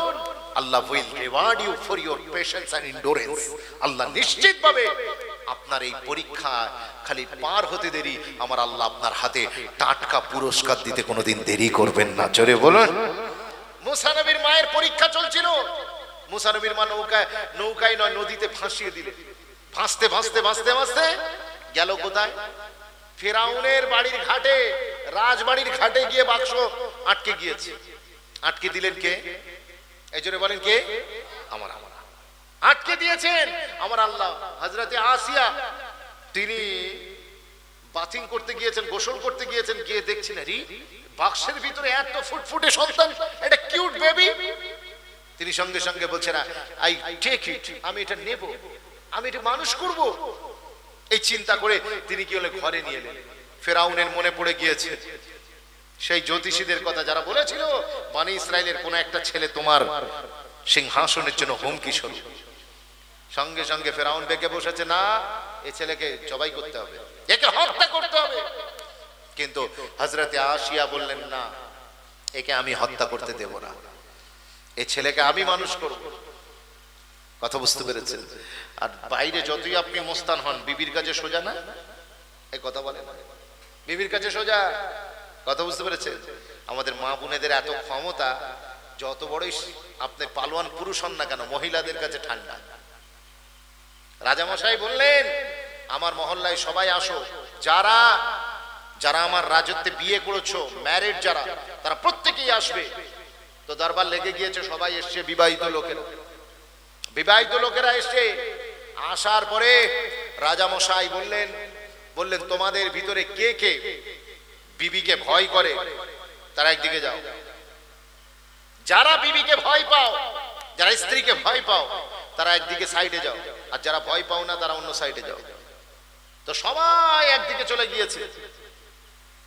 Allah will reward you for your patience and endurance Allah নিশ্চিতভাবে আপনার এই পরীক্ষা খালি পার হতে দেরি, আমার আল্লাহ আপনার হাতে টাটকা পুরস্কার দিতে কোনোদিন দেরি করবেন না। জোরে বলুন। মুসা নবীর মায়ের পরীক্ষা চলছিল। মুসা নবীর মা নৌকায় নৌকায় নয়, নদীতে ফাঁসিয়ে দিলে। ভাসতে ভাসতে ভাসতে ভাসতে গেল কোথায়? ফেরাউনের বাড়ির ঘাটে, রাজবাড়ির ঘাটে গিয়ে বাক্স আটকে গিয়েছে। আটকে দিলেন কে? এই জন্য বলেন কে? আমার আমার আটকে দিয়েছেন আমার আল্লাহ। হজরতে আসিয়া তিনি বাথিং করতে গিয়েছেন, গোসল করতে গিয়েছেন, গিয়ে দেখছেন, আরে বাক্সের ভিতরে এত ফুটফুটে সন্তান এটা কিউট বেবি তিনি সঙ্গে সঙ্গে বলছেন আই টেক ইট আমি এটা নেব, আমি এটা মানুষ করব। এই চিন্তা করে তিনি কি হলে, ঘরে নিয়ে এলেন। ফেরাউনের মনে পড়ে গিয়েছে, সেই জ্যোতিষীদের কথা যারা বলেছিল মানে ইসরায়েলের কোন একটা ছেলে তোমার সিংহাসনের জন্য হুমকি শুরু সঙ্গে সঙ্গে ফেরাউন বেঁকে বসেছে, না, এ ছেলেকে জবাই করতে হবে, একে হত্যা করতে হবে। কিন্তু হজরতে আসিয়া বললেন, না, একে আমি হত্যা করতে দেব না। এ ছেলেকে আমি মানুষ করব। কথা বুঝতে পেরেছেন? আর বাইরে যতই আপনি মোস্তান হন, বিবির কাছে সোজা না? এ কথা বলে বিবির কাছে সোজা? কথা বুঝতে পেরেছেন? আমাদের মা বোনেদের এত ক্ষমতা, যত বড়ই আপনি পালোয়ান পুরুষ হন না কেন, মহিলাদের কাছে ঠান্ডা। রাজামশাই বললেন, আমার মহল্লায় সবাই আসো। যারা যারা আমার রাজত্বে বিয়ে করেছ ম্যারিড যারা, তারা প্রত্যেকেই আসবে। তো দরবার লেগে গিয়েছে, সবাই এসছে, বিবাহিত লোকেরা। বিবাহিত লোকেরা এসছে। আসার পরে রাজা মশাই বললেন বললেন, তোমাদের ভিতরে কে কে বিবিকে ভয় করে? তারা একদিকে যাও। যারা বিবিকে ভয় পাও, যারা স্ত্রীকে ভয় পাও, তারা একদিকে সাইডে যাও। আর যারা ভয় পাও না, তারা অন্য সাইডে যাও। তো সবাই একদিকে চলে গিয়েছে।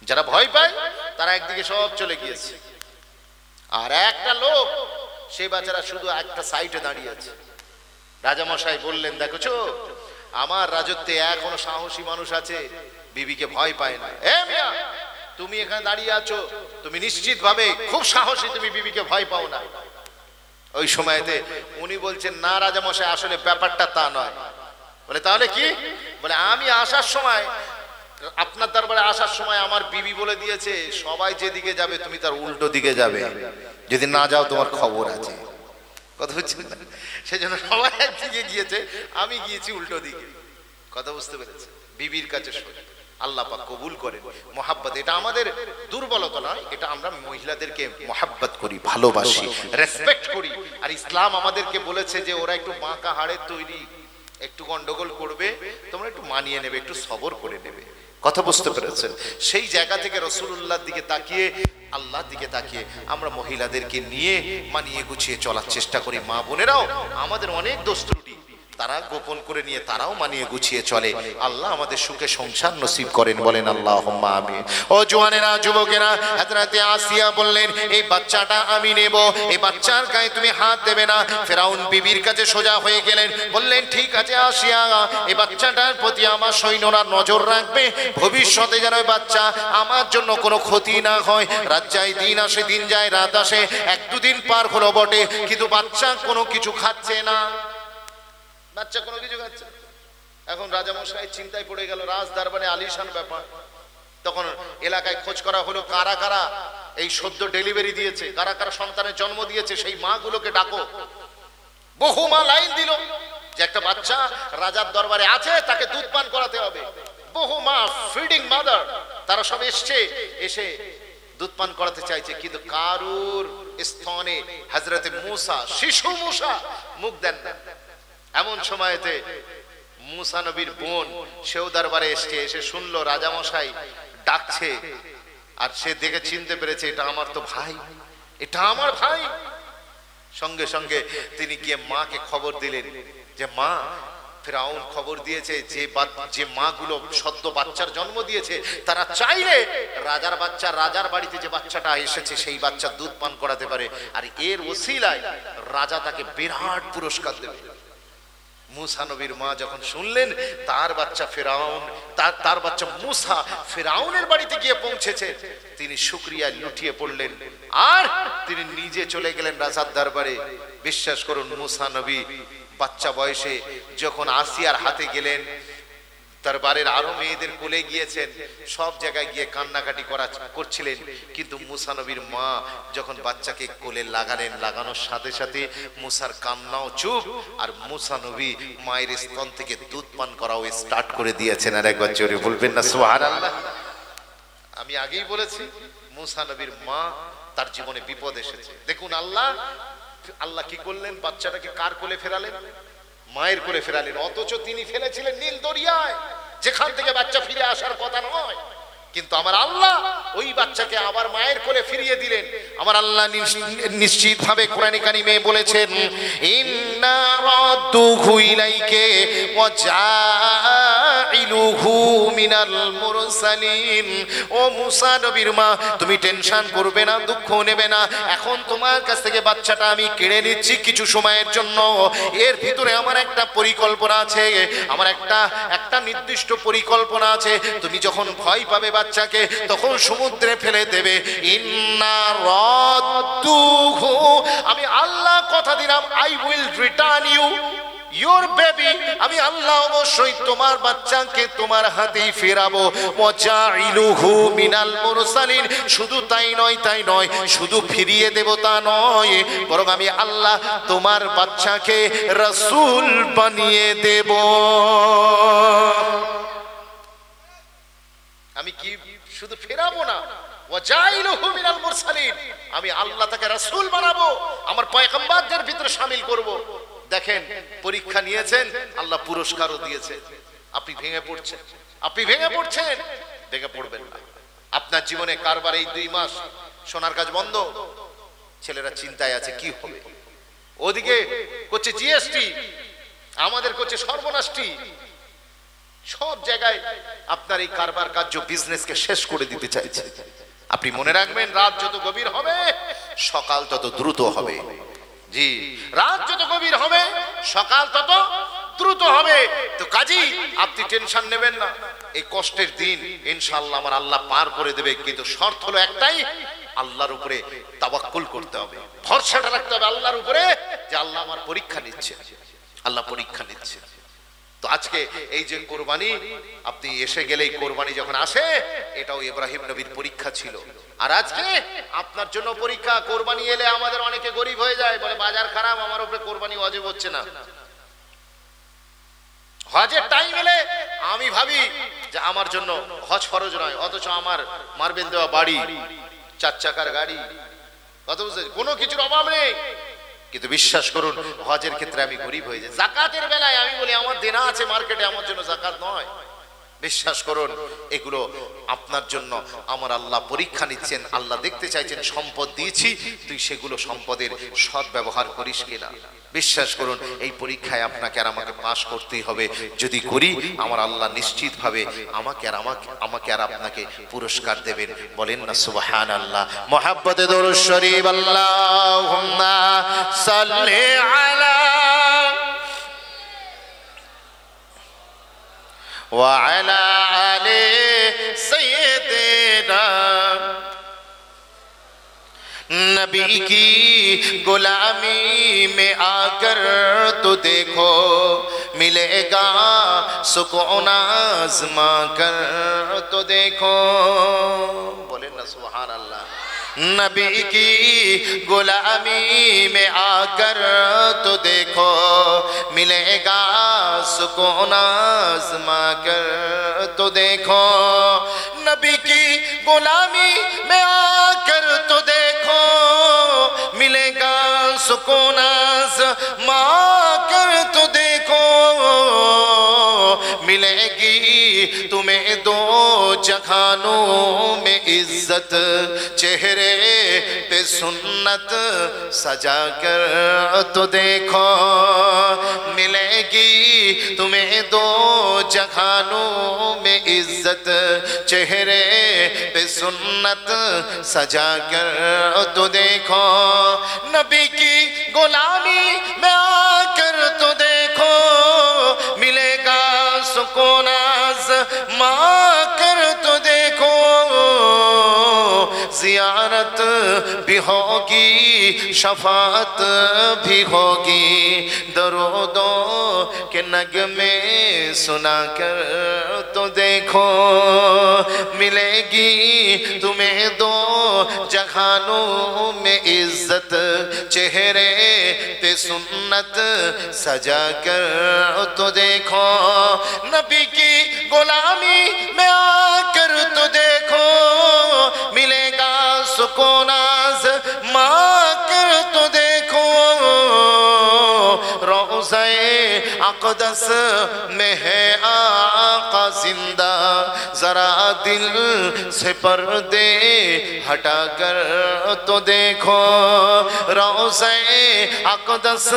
যারা ভয় পায়, তারা একদিকে সব চলে গিয়েছে। আর একটা লোক, সে বাচ্চারা শুধু একটা সাইডে দাঁড়িয়ে আছে। রাজামশাই বললেন দেখছ আমার রাজত্বে এখনও সাহসী মানুষ আছে, বিবিকে ভয় পায় না। তুমি এখানে দাঁড়িয়ে আছো, তুমি নিশ্চিত ভাবে খুব সাহসী তুমি বিবিকে ভয় পাও না। ওই সময়তে উনি বলছেন, না রাজামশাই, আসলে ব্যাপারটা তা নয়। বলে, তাহলে কি? বলে, আমি আসার সময় আপনার দরবারে আসার সময় আমার বিবি বলে দিয়েছে, সবাই যেদিকে যাবে তুমি তার উল্টো দিকে যাবে। যদি না যাও, তোমার খবর আছে। কথা বুঝছেন না? সেই জন্য সবাই একদিকে গিয়েছে, আমি গিয়েছি উল্টো দিকে। কথা বুঝতে পেরেছে বিবির কাছে আল্লাহ পাক কবুল করেন। মোহাব্বত, এটা আমাদের দুর্বলতা নয়, এটা আমরা মহিলাদেরকে মোহাব্বত করি, ভালোবাসি রেসপেক্ট করি। আর ইসলাম আমাদেরকে বলেছে যে ওরা একটু বাঁকা হাড়ের তৈরি, একটু গন্ডগোল করবে, তোমরা একটু মানিয়ে নেবে, একটু সবর করে নেবে। কথা বুঝতে পেরেছেন। সেই জায়গা থেকে রসুল্লাহর দিকে তাকিয়ে, আল্লাহর দিকে তাকিয়ে আমরা মহিলাদেরকে নিয়ে মানিয়ে গুছিয়ে চলার চেষ্টা করি। মা বোনেরাও, আমাদের অনেক দোষ ত্রুটি। তারা গোপন করে নিয়ে তারাও মানিয়ে গুছিয়ে চলে। আল্লাহ আমাদের সুখে সংসার নসিব করেন বলেন আল্লাহ আমি ও জোয়ানেরা, যুবকেরা হাজরাতে আসিয়া বললেন, এই বাচ্চাটা আমি নেব। এই বাচ্চার গায়ে তুমি হাত দেবে না। ফেরাউন বিবির কাছে সোজা হয়ে গেলেন। বললেন, ঠিক আছে আসিয়া, এই বাচ্চাটার প্রতি আমার সৈন্যরা নজর রাখবে। ভবিষ্যতে যেন বাচ্চা আমার জন্য কোনো ক্ষতি না হয়। রাত যায়, দিন আসে, দিন যায়, রাত আসে, এক দুদিন পার হলো বটে, কিন্তু বাচ্চা কোনো কিছু খাচ্ছে না। বাচ্চা কোনো কিছু খাচ্ছে। এখন রাজামশাই চিন্তায় পড়ে গেল, রাজ দরবারে আলিশান ব্যাপার। তখন এলাকায় খোঁজ করা হলো, কারা কারা এই সদ্য ডেলিভারি দিয়েছে, কারা কারা সন্তানের জন্ম দিয়েছে, সেই মাগুলোকে ডাকো। বহু মা লাইন দিল যে একটা বাচ্চা রাজার দরবারে আছে, তাকে দুধ পান করাতে হবে। বহু মা ফিডিং মাদার তারা সব এসছে, এসে দুধ পান করাতে চাইছে। কিন্তু কারুর স্থনে হজরতে মুসা, শিশু মুসা মুখ দেন না। এমন সময়তে মুসা নবীর বোন সেও দরবারে এসছে, এসে শুনলো, রাজামশাই ডাকছে। আর সে দেখে চিনতে পেরেছে, এটা আমার তো ভাই, এটা আমার ভাই। সঙ্গে সঙ্গে তিনি গিয়ে মাকে খবর দিলেন যে, মা, ফেরাউন খবর দিয়েছে যে যে মাগুলো সদ্য বাচ্চার জন্ম দিয়েছে, তারা চাইলে রাজার বাচ্চা, রাজার বাড়িতে যে বাচ্চাটা এসেছে, সেই বাচ্চা দুধ পান করাতে পারে। আর এর ওসিলায় রাজা তাকে বিরাট পুরস্কার দেবে। মুসা নবীর মা যখন শুনলেন, তার বাচ্চা ফেরাউন, তার তার বাচ্চা মুসা ফেরাউনের বাড়িতে গিয়ে পৌঁছেছে। তিনি শুক্রিয়া লুটিয়ে পড়লেন। আর তিনি নিজে চলে গেলেন রাজার দরবারে। বিশ্বাস করুন মুসানবী বাচ্চা বয়সে যখন আসিয়ার হাতে গেলেন দরবারের আরও মেয়েদের কোলে গিয়েছেন, সব জায়গায় গিয়ে কান্নাকাটি করা করছিলেন। কিন্তু মুসানবীর মা যখন বাচ্চাকে কোলে লাগালেন, লাগানোর সাথে সাথে মুসার কান্নাও চুপ, আর মুসানবী মায়ের স্তন থেকে দুধ পান করাও স্টার্ট করে দিয়েছেন। আর একবার জোরে বলবেন না সোহার আল্লাহ আমি আগেই বলেছি মুসানবীর মা তার জীবনে বিপদ এসেছে। দেখুন আল্লাহ আল্লাহ কি করলেন? বাচ্চাটাকে কার কোলে ফেরালেন? মায়ের করে ফেরালেন। অথচ তিনি ফেলেছিলেন নীল দরিয়ায়, যেখান থেকে বাচ্চা ফিরে আসার কথা নয়। কিন্তু আমার আল্লাহ ওই বাচ্চাকে আবার মায়ের কোলে ফিরিয়ে দিলেন। আমার আল্লাহ নিশ্চিত ভাবে কোরআনে কারিমে বলেছেন ও তুমি টেনশন করবে না নেবে না। এখন তোমার কাছ থেকে বাচ্চাটা আমি কেড়ে নিচ্ছি কিছু সময়ের জন্য। এর ভিতরে আমার একটা পরিকল্পনা আছে, আমার একটা একটা নির্দিষ্ট পরিকল্পনা আছে। তুমি যখন ভয় পাবে বাচ্চাকে তখন সমুদ্রে ফেলে দেবে। আমি আল্লাহ কথা দিলাম I will return you your baby আমি আল্লাহ অবশ্যই তোমার বাচ্চাকে তোমার হাতেই ফেরাবো। ওয়াজাইলুহু মিনাল মুরসালিন। শুধু তাই নয় তাই নয়, শুধু ফিরিয়ে দেব তা নয়। বরং আমি আল্লাহ তোমার বাচ্চাকে রসুল বানিয়ে দেব। আমি কি শুধু ফেরাবো না? আমি আল্লাহ তাকে রাসূল বানাবো, আমার পয়গম্বরদের ভিতরে সামিল করব। দেখেন, পরীক্ষা নিয়েছেন, আল্লাহ পুরস্কারও দিয়েছেন। আপনি ভেঙে পড়ছেন। আপনি ভেঙে পড়ছেন। ভেঙে পড়বেন না। আপনার জীবনে কারবার এই দুই মাস সোনার কাজ বন্ধ। ছেলেরা চিন্তায় আছে, কি হবে? ওদিকে করছে জিএসটি আমাদের করছে সর্বনাশটি। সব জায়গায় আপনার এই কারবার কার্য বিজনেসকে শেষ করে দিতে চাইছে। আপনি মনে রাখবেন, রাত যত গভীর হবে, সকাল তত দ্রুত হবে। জি, রাত যত গভীর হবে, সকাল তত দ্রুত হবে। তো কাজী, আপনি টেনশন নেবেন না। এই কষ্টের দিন, ইনশাআল্লাহ আমার আল্লাহ পার করে দেবে, কিন্তু শর্ত হলো একটাই, আল্লাহর উপরে তাবাক্কুল করতে হবে। ভরসাটা রাখতে হবে আল্লাহর উপরে যে আল্লাহ আমার পরীক্ষা নিচ্ছে। আল্লাহ পরীক্ষা নিচ্ছে। তো আজকে এই যে কোরবানি, আপনি এসে গেলেই কোরবানি যখন আসে, এটাও ইব্রাহিম নবীর পরীক্ষা ছিল। আর আজকে আপনার জন্য পরীক্ষা, কোরবানি এলে আমাদের অনেকে গরিব হয়ে যায়, বলে বাজার খারাপ, আমার উপরে কোরবানি অজেব হচ্ছে না। হজের টাইম এলে আমি ভাবি যে আমার জন্য হজ ফরজ নয়, অথচ আমার মার্বেল দেওয়া বাড়ি, চার চাকার গাড়ি। বুঝতে কোনো কিছুর অভাব নেই। কিন্তু বিশ্বাস করুন, হজের ক্ষেত্রে আমি গরিব হয়ে যাই। জাকাতের বেলায় আমি বলি, আমার দেনা আছে মার্কেটে, আমার জন্য জাকাত নয়। বিশ্বাস করুন, এগুলো আপনার জন্য। আমার আল্লাহ পরীক্ষা নিচ্ছেন, আল্লাহ দেখতে চাইছেন, সম্পদ দিয়েছি, তুই সেগুলো সম্পদের সৎ ব্যবহার করিস কিনা? বিশ্বাস করুন, এই পরীক্ষায় আপনাকে আর আমাকে পাশ করতেই হবে। যদি করি, আমার আল্লাহ নিশ্চিতভাবে আমাকে আর আমাকে আমাকে আর আপনাকে পুরস্কার দেবেন। বলেন না সুবহান আল্লাহ মোহাব্বতে দরুদ শরীফ, আল্লাহুম্মা সাল্লি আলা وعلى آل سيدنا نبی کی غلامی میں آ کر تو دیکھو، ملے گا سکون آزما کر تو دیکھو۔ بولے نا سبحان اللہ۔ نبی کی غلامی میں آ کر تو دیکھو، ملے گا سکون آزما کر تو دیکھو۔ نبی کی غلامی میں آ کر تو دیکھو، ملے گا سکون آزما کر تو دیکھو۔ ملے گی تمہیں دو جہانوں میں عزت، چہرے پہ سنت سجا کر تو دیکھو، ملے گی تمہیں دو جہانوں میں عزت، چہرے پہ سنت سجا کر تو دیکھو۔ نبی کی غلامی میں آ کر تو دیکھو، ملے گا سکونہ ماں کر تو دیکھو، زیارت بھی ہوگی، شفاعت بھی ہوگی۔ درودوں کے نگ میں سنا کر تو دیکھو، ملے گی تمہیں دو جہانوں میں عزت۔ چہرے پہ سنت سجا کر تو دیکھو، نبی کی গোলামি মে اقدس میں ہے آقا زندہ۔ ذرا دل سے پردے ہٹا کر تو دیکھو۔ روزہ اقدس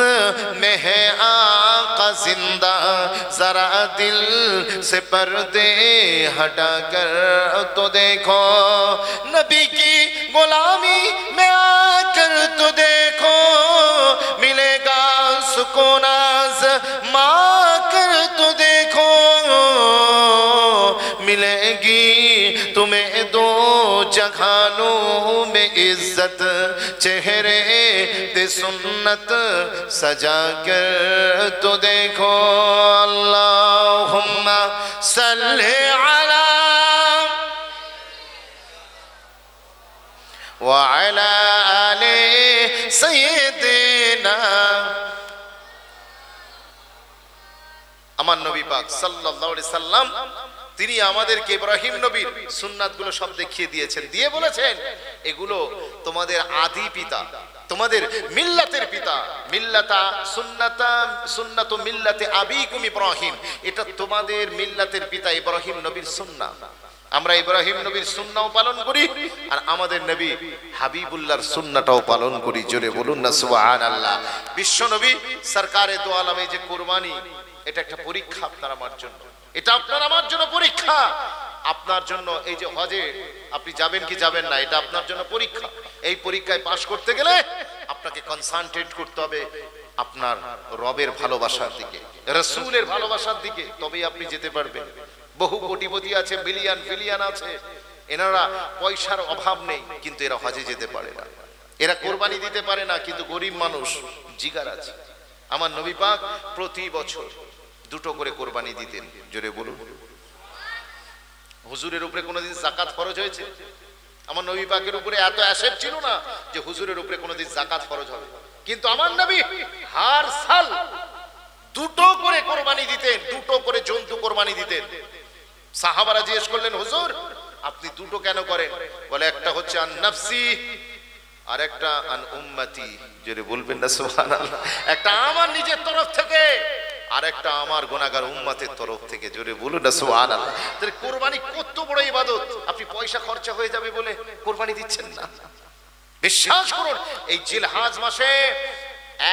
میں ہے آقا زندہ۔ ذرا دل سے پردے ہٹا کر تو دیکھو۔ نبی کی غلام میں عزت، چہرے دے سنت، سجا کر تو دیکھو۔ اللہم صلی علی وعلا آلِ سیدنا۔ امان نبی پاک صلی اللہ علیہ وسلم তিনি আমাদেরকে ইব্রাহিম নবীর সুন্নাতগুলো সব দেখিয়ে দিয়েছেন। দিয়ে বলেছেন, এগুলো তোমাদের আদি পিতা, তোমাদের মিল্লাতের পিতা, মিল্লাতা সুন্নাতা, সুন্নাত মিল্লাতে আবিকুম ইব্রাহিম। এটা তোমাদের মিল্লাতের পিতা ইব্রাহিম নবীর সুন্নাহ আমরা ইব্রাহিম নবীর সুন্নাও পালন করি আর আমাদের নবী হাবিবুল্লাহর সুন্নাটাও পালন করি। জোরে বলুন না, সুবহানাল্লাহ। বিশ্ব নবী সরকারে দো আলমে যে কুরবানি, এটা একটা পরীক্ষা আপনার আমার জন্য। এটা আপনার, আমার জন্য পরীক্ষা। আপনার জন্য, এই যে হজে, আপনি যাবেন কি যাবেন না, এটা আপনার জন্য পরীক্ষা। এই পরীক্ষায় পাশ করতে গেলে আপনাকে কনসান্ট্রেট করতে হবে আপনার রবের ভালোবাসার দিকে, রসুলের ভালোবাসার দিকে, তবেই আপনি যেতে পারবেন। বহু কোটিপতি আছে বিলিয়ন বিলিয়ন আছে। এনারা পয়সার অভাব নেই, কিন্তু এরা হজে যেতে পারে না। এরা কোরবানি দিতে পারে না, কিন্তু গরিব মানুষ, জিগার আছে। আমার নবী পাক প্রতি বছর দুটো করে কোরবানি দিতেন। জোরে বলুন। হুজুরের উপরে কোনোদিন জাকাত ফরজ হয়েছে? আমার নবী পাকের উপরে এত অ্যাসেট ছিল না যে হুজুরের উপরে কোনোদিন জাকাত ফরজ হবে কিন্তু আমার নবী হার সাল দুটো করে কোরবানি দিতেন, দুটো করে জন্তু কোরবানি দিতেন। সাহাবারা জিজ্ঞেস করলেন, হুজুর, আপনি দুটো কেন করেন? বলে, একটা হচ্ছে আন নাফসি, আর একটা আন উম্মতি। যদি বলবেন না, সুবহানাল্লাহ। একটা আমার নিজের তরফ থেকে আর একটা আমার গোনাগার উম্মাতের তরফ থেকে জোরে বলুন না, সুবহানাল্লাহ। তাহলে কোরবানি কত বড় ইবাদত? আপনি পয়সা খরচা হয়ে যাবে বলে কোরবানি দিচ্ছেন না। বিশ্বাস করুন, এই জিলহাজ মাসে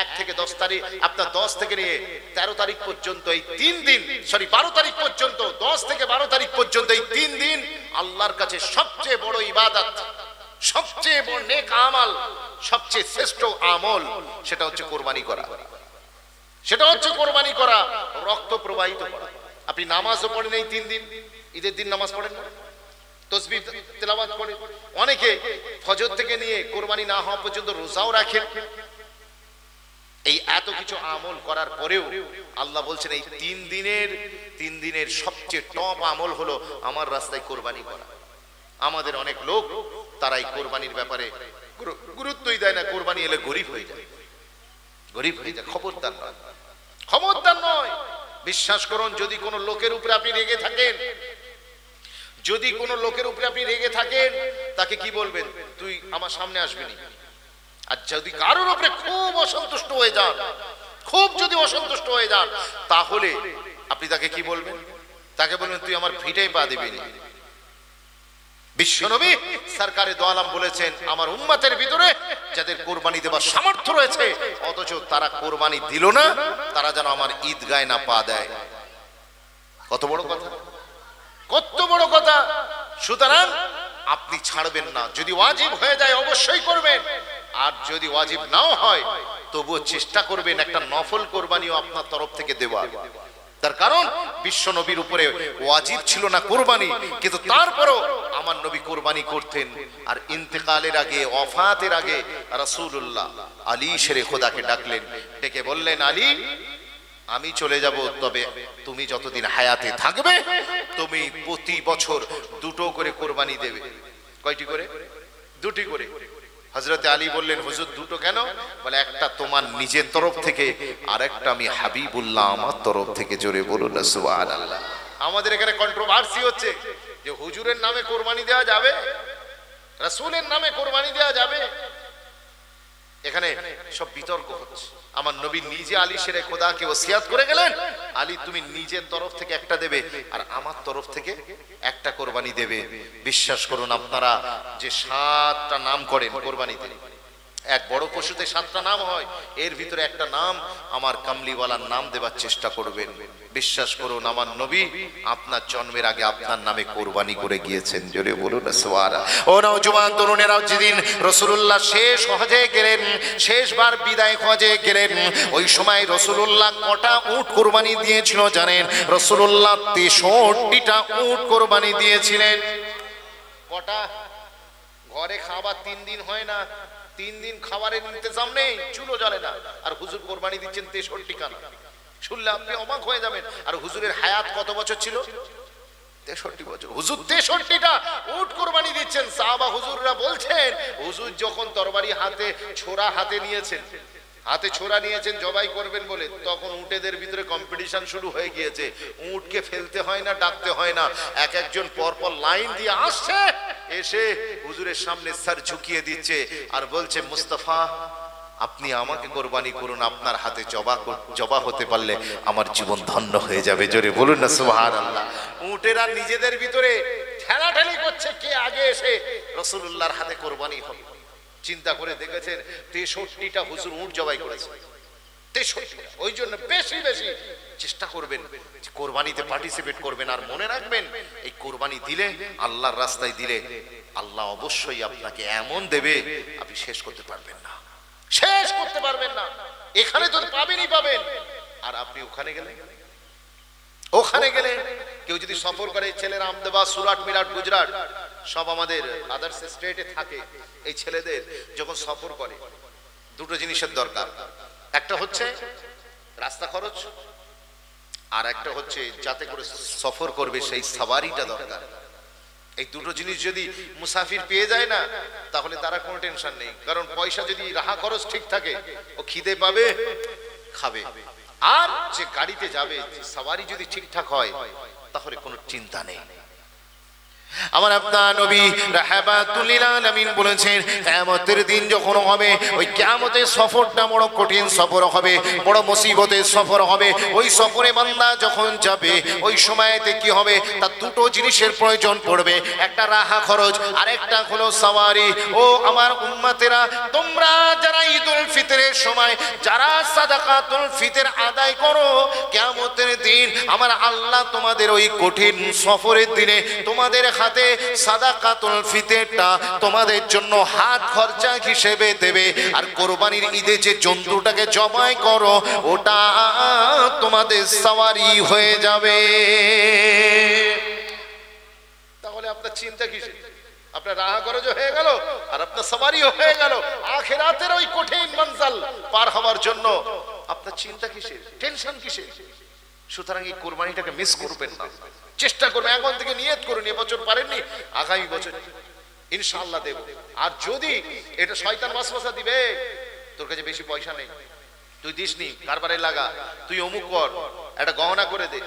এক থেকে দশ তারিখ, আপনার দশ থেকে নিয়ে তেরো তারিখ পর্যন্ত, এই তিন দিন সরি বারো তারিখ পর্যন্ত, দশ থেকে বারো তারিখ পর্যন্ত, এই তিন দিন আল্লাহর কাছে সবচেয়ে বড় ইবাদত, সবচেয়ে বড় নেক আমাল, সবচেয়ে শ্রেষ্ঠ আমল, সেটা হচ্ছে কোরবানি করা। সেটা হচ্ছে কোরবানি করা, রক্ত প্রবাহিত করা। আপনি নামাজও পড়েন এই তিন দিন, ঈদের দিন নামাজ পড়েন না। তেলাওয়াত করে অনেকে ফজর থেকে নিয়ে কোরবানি না হওয়া পর্যন্ত রোজাও রাখেন। এই এত কিছু আমল করার পরেও আল্লাহ বলছেন, এই তিন দিনের তিন দিনের সবচেয়ে টপ আমল হলো আমার রাস্তায় কোরবানি করা। আমাদের অনেক লোক, তারা এই কোরবানির ব্যাপারে গুরুত্বই দেয় না। কোরবানি এলে গরিব হয়ে যায়। গরিব হয়ে যায়, খবরদার নয়। খবরদার নয়। বিশ্বাস করুন, যদি কোনো লোকের উপরে আপনি রেগে থাকেন, যদি কোনো লোকের উপরে আপনি রেগে থাকেন, তাকে কি বলবেন? তুই আমার সামনে আসবি না। আর যদি কারোর উপরে খুব অসন্তুষ্ট হয়ে যান, খুব যদি অসন্তুষ্ট হয়ে যান, তাহলে আপনি তাকে কি বলবেন? তাকে বলবেন, তুই আমার ভিটাই পা দিবি না। বিশ্বনবী সরকারে দোয়ালাম বলেছেন, আমার উম্মাতের ভিতরে যাদের কোরবানি দেওয়ার সামর্থ্য রয়েছে, অথচ তারা কোরবানি দিল না, তারা যেন আমার ঈদ ঈদগায় না পা দেয়। কত বড় কথা। কত বড় কথা। সুতরাং আপনি ছাড়বেন না। যদি ওয়াজিব হয়ে যায়, অবশ্যই করবেন। আর যদি ওয়াজিব নাও হয়, তবুও চেষ্টা করবেন একটা নফল কোরবানিও আপনার তরফ থেকে দেওয়ার। তার কারণ, বিশ্ব নবীর উপরে ওয়াজিব ছিল না কোরবানি, কিন্তু তারপরও আমার নবী কোরবানি করতেন। আর ইন্তেকালের আগে অফাতের আগে রাসূলুল্লাহ আলী শেরে খোদাকে ডাকলেন। ডেকে বললেন, আলী, আমি চলে যাব, তবে তুমি যতদিন হায়াতে থাকবে, তুমি প্রতি বছর দুটো করে কোরবানি দেবে। কয়টি করে? দুটি করে। হজরতে আলী বললেন, হুজুর, দুটো কেন? বলে, একটা তোমার নিজের তরফ থেকে, আর একটা আমি হাবিবুল্লাহ আমার তরফ থেকে জোরে বলুন আল্লাহ আমাদের এখানে কন্ট্রোভার্সি হচ্ছে যে হুজুরের নামে কোরবানি দেওয়া যাবে, রাসূলের নামে কোরবানি দেওয়া যাবে। এখানে সব বিতর্ক হচ্ছে। আমার নবী নিজে আলী সেরে খোদাকে ওসিয়াত করে গেলেন। আলী, তুমি নিজের তরফ থেকে একটা দেবে আর আমার তরফ থেকে একটা কোরবানি দেবে। বিশ্বাস করুন আপনারা, যে সাতটা নাম করেন কোরবানিতে। এক বড় পশুতে সাতটা নাম হয়, এর ভিতরে একটা নাম আমার কামলিওয়ালার নাম দেবার চেষ্টা করবেন। বিশ্বাস করুন, আমার নবী আপনার জন্মের আগে আপনার নামে কোরবানি করে গিয়েছেন। জোরে বলুন সোয়ারা ও নওজোয়ান তরুণেরা যেদিন রসুল্লাহ শেষ হজে গেলেন, শেষবার বিদায় হজে গেলেন, ওই সময় রসুল্লাহ কটা উট কোরবানি দিয়েছিল জানেন? রসুল্লাহ তেষট্টিটা উট কোরবানি দিয়েছিলেন। কটা? ঘরে খাবার তিন দিন হয় না। তিন দিন খাবারের ইন্তজাম নেই চুলো জ্বলে না। আর হুজুর কোরবানি দিচ্ছেন তেষট্টি কানা। শুনলে আপনি অবাক হয়ে যাবেন। আর হুজুরের হায়াত কত বছর ছিল? তেষট্টি বছর। হুজুর তেষট্টিটা, উট কোরবানি দিচ্ছেন। সাহাবা হুজুররা বলছেন, হুজুর যখন তরবারি হাতে, ছোড়া হাতে নিয়েছেন হাতে ছোড়া নিয়েছেন, জবাই করবেন বলে। তখন উটেদের ভিতরে কম্পিটিশন শুরু হয়ে গিয়েছে। উটকে ফেলতে হয় না, ডাকতে হয় না। এক একজন পরপর লাইন দিয়ে আসছে, এসে হুজুরের সামনে স্যার ঝুঁকিয়ে দিচ্ছে আর বলছে, মুস্তাফা, আপনি আমাকে কোরবানি করুন, আপনার হাতে জবা জবা হতে পারলে আমার জীবন ধন্য হয়ে যাবে। জোরে বলুন না সুহার আল্লাহ উটেরা নিজেদের ভিতরে ঠেলাঠেলি করছে, কে আগে এসে রসুল্লাহর হাতে কোরবানি হবে। চিন্তা করে দেখেছেন, তেষট্টিটা হুজুর উট জবাই করেছে। তেষট্টি ওই জন্য বেশি বেশি চেষ্টা করবেন কোরবানিতে পার্টিসিপেট করবেন। আর মনে রাখবেন, এই কোরবানি দিলে, আল্লাহর রাস্তায় দিলে, আল্লাহ অবশ্যই আপনাকে এমন দেবে, আপনি শেষ করতে পারবেন না। শেষ করতে পারবেন না। এখানে তো পাবেনই পাবেন। আর আপনি ওখানে গেলে? ওখানে গেলে কেউ যদি সফর করে, ছেলেরা আমদাবাদ, সুরাট, মিরাট, গুজরাট সব আমাদের আদার্স স্টেটে থাকে এই ছেলেদের যখন সফর করে, দুটো জিনিসের দরকার। একটা হচ্ছে রাস্তা খরচ, আর একটা হচ্ছে যাতে করে সফর করবে সেই সাবারিটা দরকার। এই দুটো জিনিস যদি মুসাফির পেয়ে যায় না, তাহলে তারা কোনো টেনশন নেই। কারণ পয়সা যদি রাহা খরচ ঠিক থাকে, ও খিদে পাবে, খাবে। আর যে গাড়িতে যাবে সাবারি যদি ঠিকঠাক হয়, তাহলে কোনো চিন্তা নেই। আমার আপনার নবী রাহাবাতুল বলেছেন, কিয়ামতের দিন যখন হবে, ওই কিয়ামতের সফরটা বড় কঠিন সফর হবে, বড় মুসিবতের সফর হবে। ওই সফরে বান্দা যখন যাবে, ওই সময়তে কি হবে? তার দুটো জিনিসের প্রয়োজন পড়বে। একটা রাহা খরচ আর একটা হলো সাওয়ারি। ও আমার উম্মতেরা, তোমরা যারা ঈদুল ফিতরের সময়, যারা সাদাকাতুল ফিতর আদায় করো, কিয়ামতের দিন আমার আল্লাহ তোমাদের ওই কঠিন সফরের দিনে তোমাদের হাতে সাদাকাতুল ফিতরটা তোমাদের জন্য হাত খরচা হিসেবে দেবে। আর কোরবানির ঈদে যে জন্তুটাকে জবাই করো, ওটা তোমাদের সাওয়ারি হয়ে যাবে। তাহলে আপনার চিন্তা কিসে আপনার রাহা খরচ হয়ে গেল, আর আপনার সাবারিও হয়ে গেল। আখেরাতের ওই কঠিন মঞ্জাল পার হওয়ার জন্য আপনার চিন্তা কিসের? টেনশন কিসের? সুতরাং এই কোরবানিটাকে মিস করবেন না। চেষ্টা করবেন, এখন থেকে নিয়ত করুন, এবছর পারেননি, আগামী বছর ইনশাআল্লাহ দেব। আর যদি এটা শয়তান ওয়াসওয়াসা দিবে, তোর কাছে বেশি পয়সা নেই। তুই দিসনি কারবারে লাগা, তুই অমুক কর, একটা গহনা করে দে,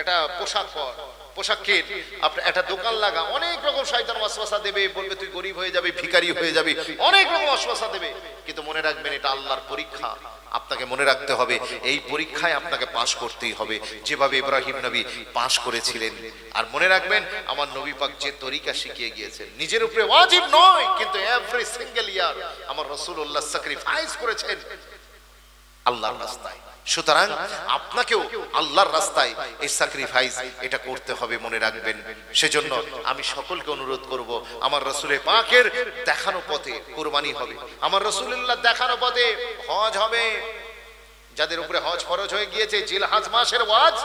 একটা পোশাক কর পোশাক কেন আপনার একটা দোকান লাগা, অনেক রকম শয়তান ওয়াসওয়াসা দেবে, বলবে তুই গরিব হয়ে যাবি, ভিখারি হয়ে যাবি, অনেক রকম ওয়াসওয়াসা দেবে। কিন্তু মনে রাখবেন এটা আল্লাহর পরীক্ষা। আপনাকে মনে রাখতে হবে, এই পরীক্ষায় আপনাকে পাশ করতেই হবে। যেভাবে ইব্রাহিম নবী পাশ করেছিলেন। আর মনে রাখবেন, আমার নবী পাক যে তরিকা শিখিয়ে গিয়েছেন। নিজের উপরে ওয়াজিব নয়, কিন্তু এভরি সিঙ্গেল ইয়ার আমার রসুল্লাহ স্যাক্রিফাইস করেছেন। আল্লাহর রাস্তায়। সুতরাং আপনাকেও আল্লাহর রাস্তায় এই স্যাক্রিফাইস এটা করতে হবে মনে রাখবেন। সেজন্য আমি সকলকে অনুরোধ করব, আমার রসুলের পাকের দেখানো পথে কোরবানি হবে। আমার রসুল্লাহ দেখানো পথে হজ হবে। যাদের উপরে হজ ফরজ হয়ে গিয়েছে, জিলহাজ মাসের ওয়াজ,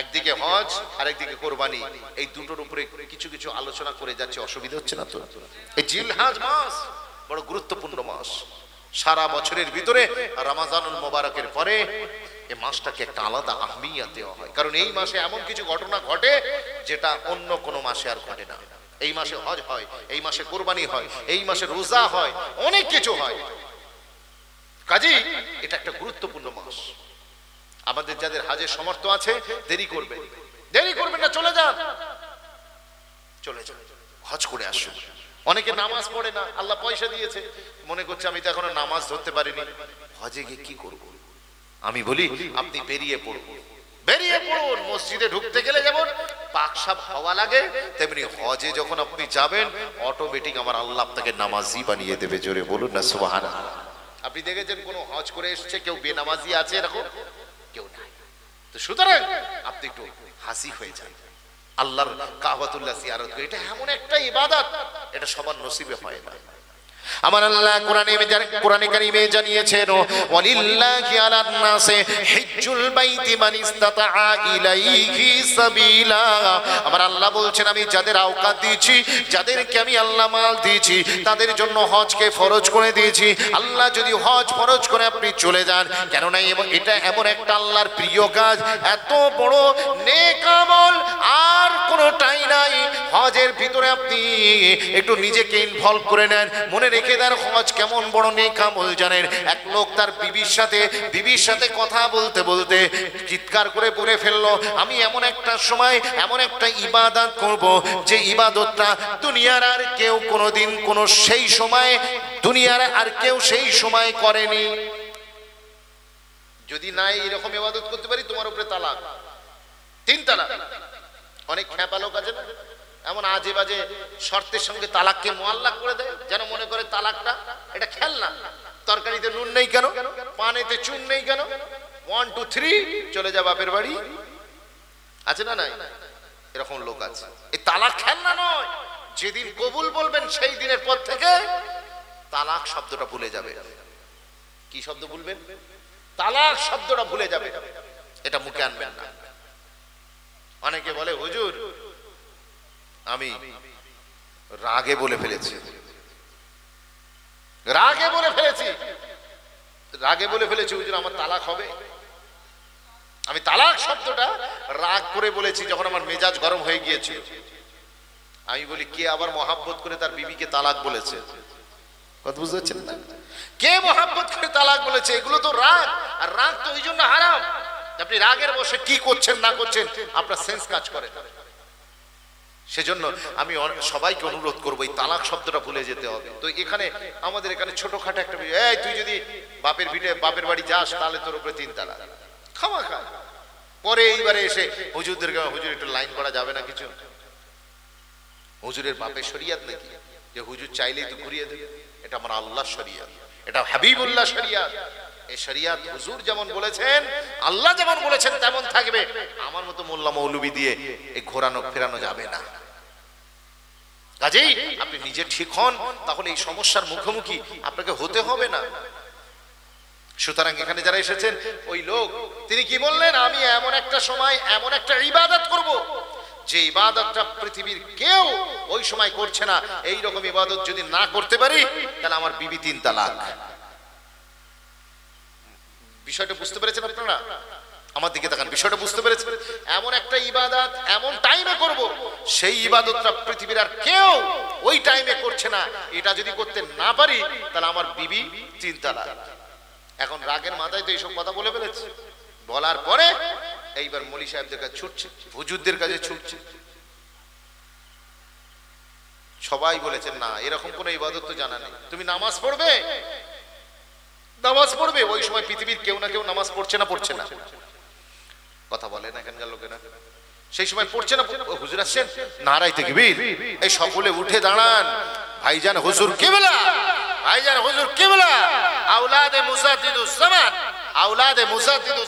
একদিকে হজ আর একদিকে কোরবানি। এই দুটোর উপরে কিছু কিছু আলোচনা করে যাচ্ছে, অসুবিধা হচ্ছে না তো? এই জিলহাজ মাস বড় গুরুত্বপূর্ণ মাস। সারা বছরের ভিতরে রামাজানুল মোবারকের পরে এই মাসটাকে একটা আলাদা আহমিয়া দেওয়া হয়। কারণ এই মাসে এমন কিছু ঘটনা ঘটে যেটা অন্য কোনো মাসে আর ঘটে না। এই মাসে হজ হয়, এই মাসে কোরবানি হয়, এই মাসে রোজা হয়, অনেক কিছু হয়। কাজেই এটা একটা গুরুত্বপূর্ণ মাস। আমাদের যাদের হাজের সমর্থ আছে, দেরি করবেন। দেরি করবেন না, চলে যান। চলে যান। হজ করে আসুন। অনেকে নামাজ পড়ে না, আল্লাহ পয়সা দিয়েছে। মনে করছে আমি তো এখনও নামাজ ধরতে পারিনি। হজে গিয়ে কি করব? আমি বলি, আপনি বেরিয়ে পড়ুন। বেরিয়ে পড়ুন, মসজিদে ঢুকতে গেলে যেমন পাকসাপ হওয়া লাগে, তেমনি হজে যখন আপনি যাবেন অটোমেটিক আমার আল্লাহ আপনাকে নামাজি বানিয়ে দেবে, জোরে বলুন না সুবাহান আপনি দেখেছেন কোনো হজ করে এসছে, কেউ বেনামাজি আছে এরকম? কেউ নাই। তো সুতরাং আপনি একটু হাসি হয়ে যান। আল্লাহর কাবাতুল্লাহ জিয়ারত এটা এমন একটা ইবাদত এটা সবার নসিবে হয় না। আমার আল্লাহ কোরআনে কোরআনে কারিমে জানিয়েছেন, ওয়ালিল্লাহি আলান নাসে হিজ্জুল বাইতি মান ইসতাতা ইলাইহি সাবিলা। আমার আল্লাহ বলছেন, আমি যাদের আওকাত দিয়েছি, যাদেরকে আমি আল্লাহ মাল দিয়েছি, তাদের জন্য হজকে ফরজ করে দিয়েছি। আল্লাহ যদি হজ ফরজ করে আপনি চলে যান, কেননা এম- এটা এমন একটা আল্লাহর প্রিয় কাজ। এত বড় নেক আমল আর কোন কোনো টাই নাই। হজের ভিতরে আপনি একটু নিজেকে ইনভলভ করে নেন, মনে রেখে দেন হজ কেমন বড় নেই কামল জানেন? এক লোক তার বিবির সাথে বিবির সাথে কথা বলতে বলতে চিৎকার করে বলে ফেলল, আমি এমন একটা সময়, এমন একটা ইবাদত করব যে ইবাদতটা দুনিয়ার আর কেউ কোনোদিন কোনো সেই সময়, দুনিয়ার আর কেউ সেই সময় করেনি। যদি নাই এরকম ইবাদত করতে পারি, তোমার উপরে তালাক। তিন তালাক অনেক খ্যাপা লোক আছে না? এমন আজে বাজে শর্তের সঙ্গে তালাককে মোয়াল্লা করে দেয়, যেন মনে করে তালাকটা এটা খেলনা। তরকারিতে নুন নেই কেন? পানেতে চুন নেই কেন? ওয়ান টু থ্রি চলে যা বাপের বাড়ি। আছে না নাই? এরকম লোক আছে। এই তালাক খেলনা নয়। যেদিন কবুল বলবেন, সেই দিনের পর থেকে তালাক শব্দটা ভুলে যাবে। কি শব্দ ভুলবেন? তালাক শব্দটা ভুলে যাবে। এটা মুখে আনবেন না। অনেকে বলে, হুজুর আমি রাগে বলে ফেলেছি। রাগে বলে ফেলেছি। রাগে বলে ফেলেছি হুজুর আমার তালাক হবে। আমি তালাক শব্দটা রাগ করে বলেছি যখন আমার মেজাজ গরম হয়ে গিয়েছিল। আমি বলি, কে আবার মহাব্বত করে তার বিবিকে তালাক বলেছে? কথা বুঝতে পারছেন না? কে মহাব্বত করে তালাক বলেছে? এগুলো তো রাগ, আর রাগ তো ওই জন্য হারাম। আপনি রাগের বসে কি করছেন, না করছেন, আপনার সেন্স কাজ করে। সেজন্য আমি সবাইকে অনুরোধ করব, এই তালাক শব্দটা ভুলে যেতে হবে। তো এখানে আমাদের এখানে ছোটখাটো একটা এই, তুই যদি বাপের ভিটে, বাপের বাড়ি যাস, তাহলে তোর উপরে তিন তালাক খাওয়া খা। পরে এইবারে এসে হুজুরদের হুজুর, একটু লাইন করা যাবে না কিছু? হুজুরের বাপের শরিয়াত নাকি? যে হুজুর চাইলেই তো ঘুরিয়ে দেবে। এটা আমার আল্লাহ শরিয়াত। এটা হাবিবুল্লাহ শরিয়াত। এই শরিয়াত হুজুর যেমন বলেছেন, আল্লাহ যেমন বলেছেন, তেমন থাকবে। আমার মতো মোল্লা মৌলবি দিয়ে এই ঘোরানো ফেরানো যাবে না। কাজেই আপনি নিজে ঠিক হন, তাহলে এই সমস্যার মুখোমুখি আপনাকে হতে হবে না। সুতরাং এখানে যারা এসেছেন, ওই লোক, তিনি কি বললেন? আমি এমন একটা সময়, এমন একটা ইবাদত করব, যে ইবাদতটা পৃথিবীর কেউ ওই সময় করছে না। এই রকম ইবাদত যদি না করতে পারি, তাহলে আমার বিবি তিন তালাক। বিষয়টা বুঝতে পেরেছেন আপনারা? আমার দিকে তাকান, বিষয়টা বুঝতে পেরেছেন? এমন একটা ইবাদত, এমন টাইমে করব, সেই ইবাদতটা পৃথিবীর আর কেউ ওই টাইমে করছে না। এটা যদি করতে না পারি, তাহলে আমার বিবি চিন্তা তালাক এখন রাগের মাথায় তো এইসব কথা বলে ফেলেছে। বলার পরে এইবার মলি সাহেবদের কাছে ছুটছে, হুজুরদের কাছে ছুটছে। সবাই বলেছেন না, এরকম কোনো ইবাদত তো জানা নেই। তুমি নামাজ পড়বে? নামাজ পড়বে, ওই সময় পৃথিবীর কেউ না কেউ নামাজ পড়ছে না পড়ছে না। কথা বলে না এখানকার লোকেরা। সেই সময় পড়ছে না হুজুর আসছেন নারাই থেকে বীর এই সকলে উঠে দাঁড়ান। ভাইজান হুজুর কেবলা, ভাইজান হুজুর কেবলা। আউলাদে মুসাদ্দিদুস জামান আউলাদে মুসাদ্দিদুস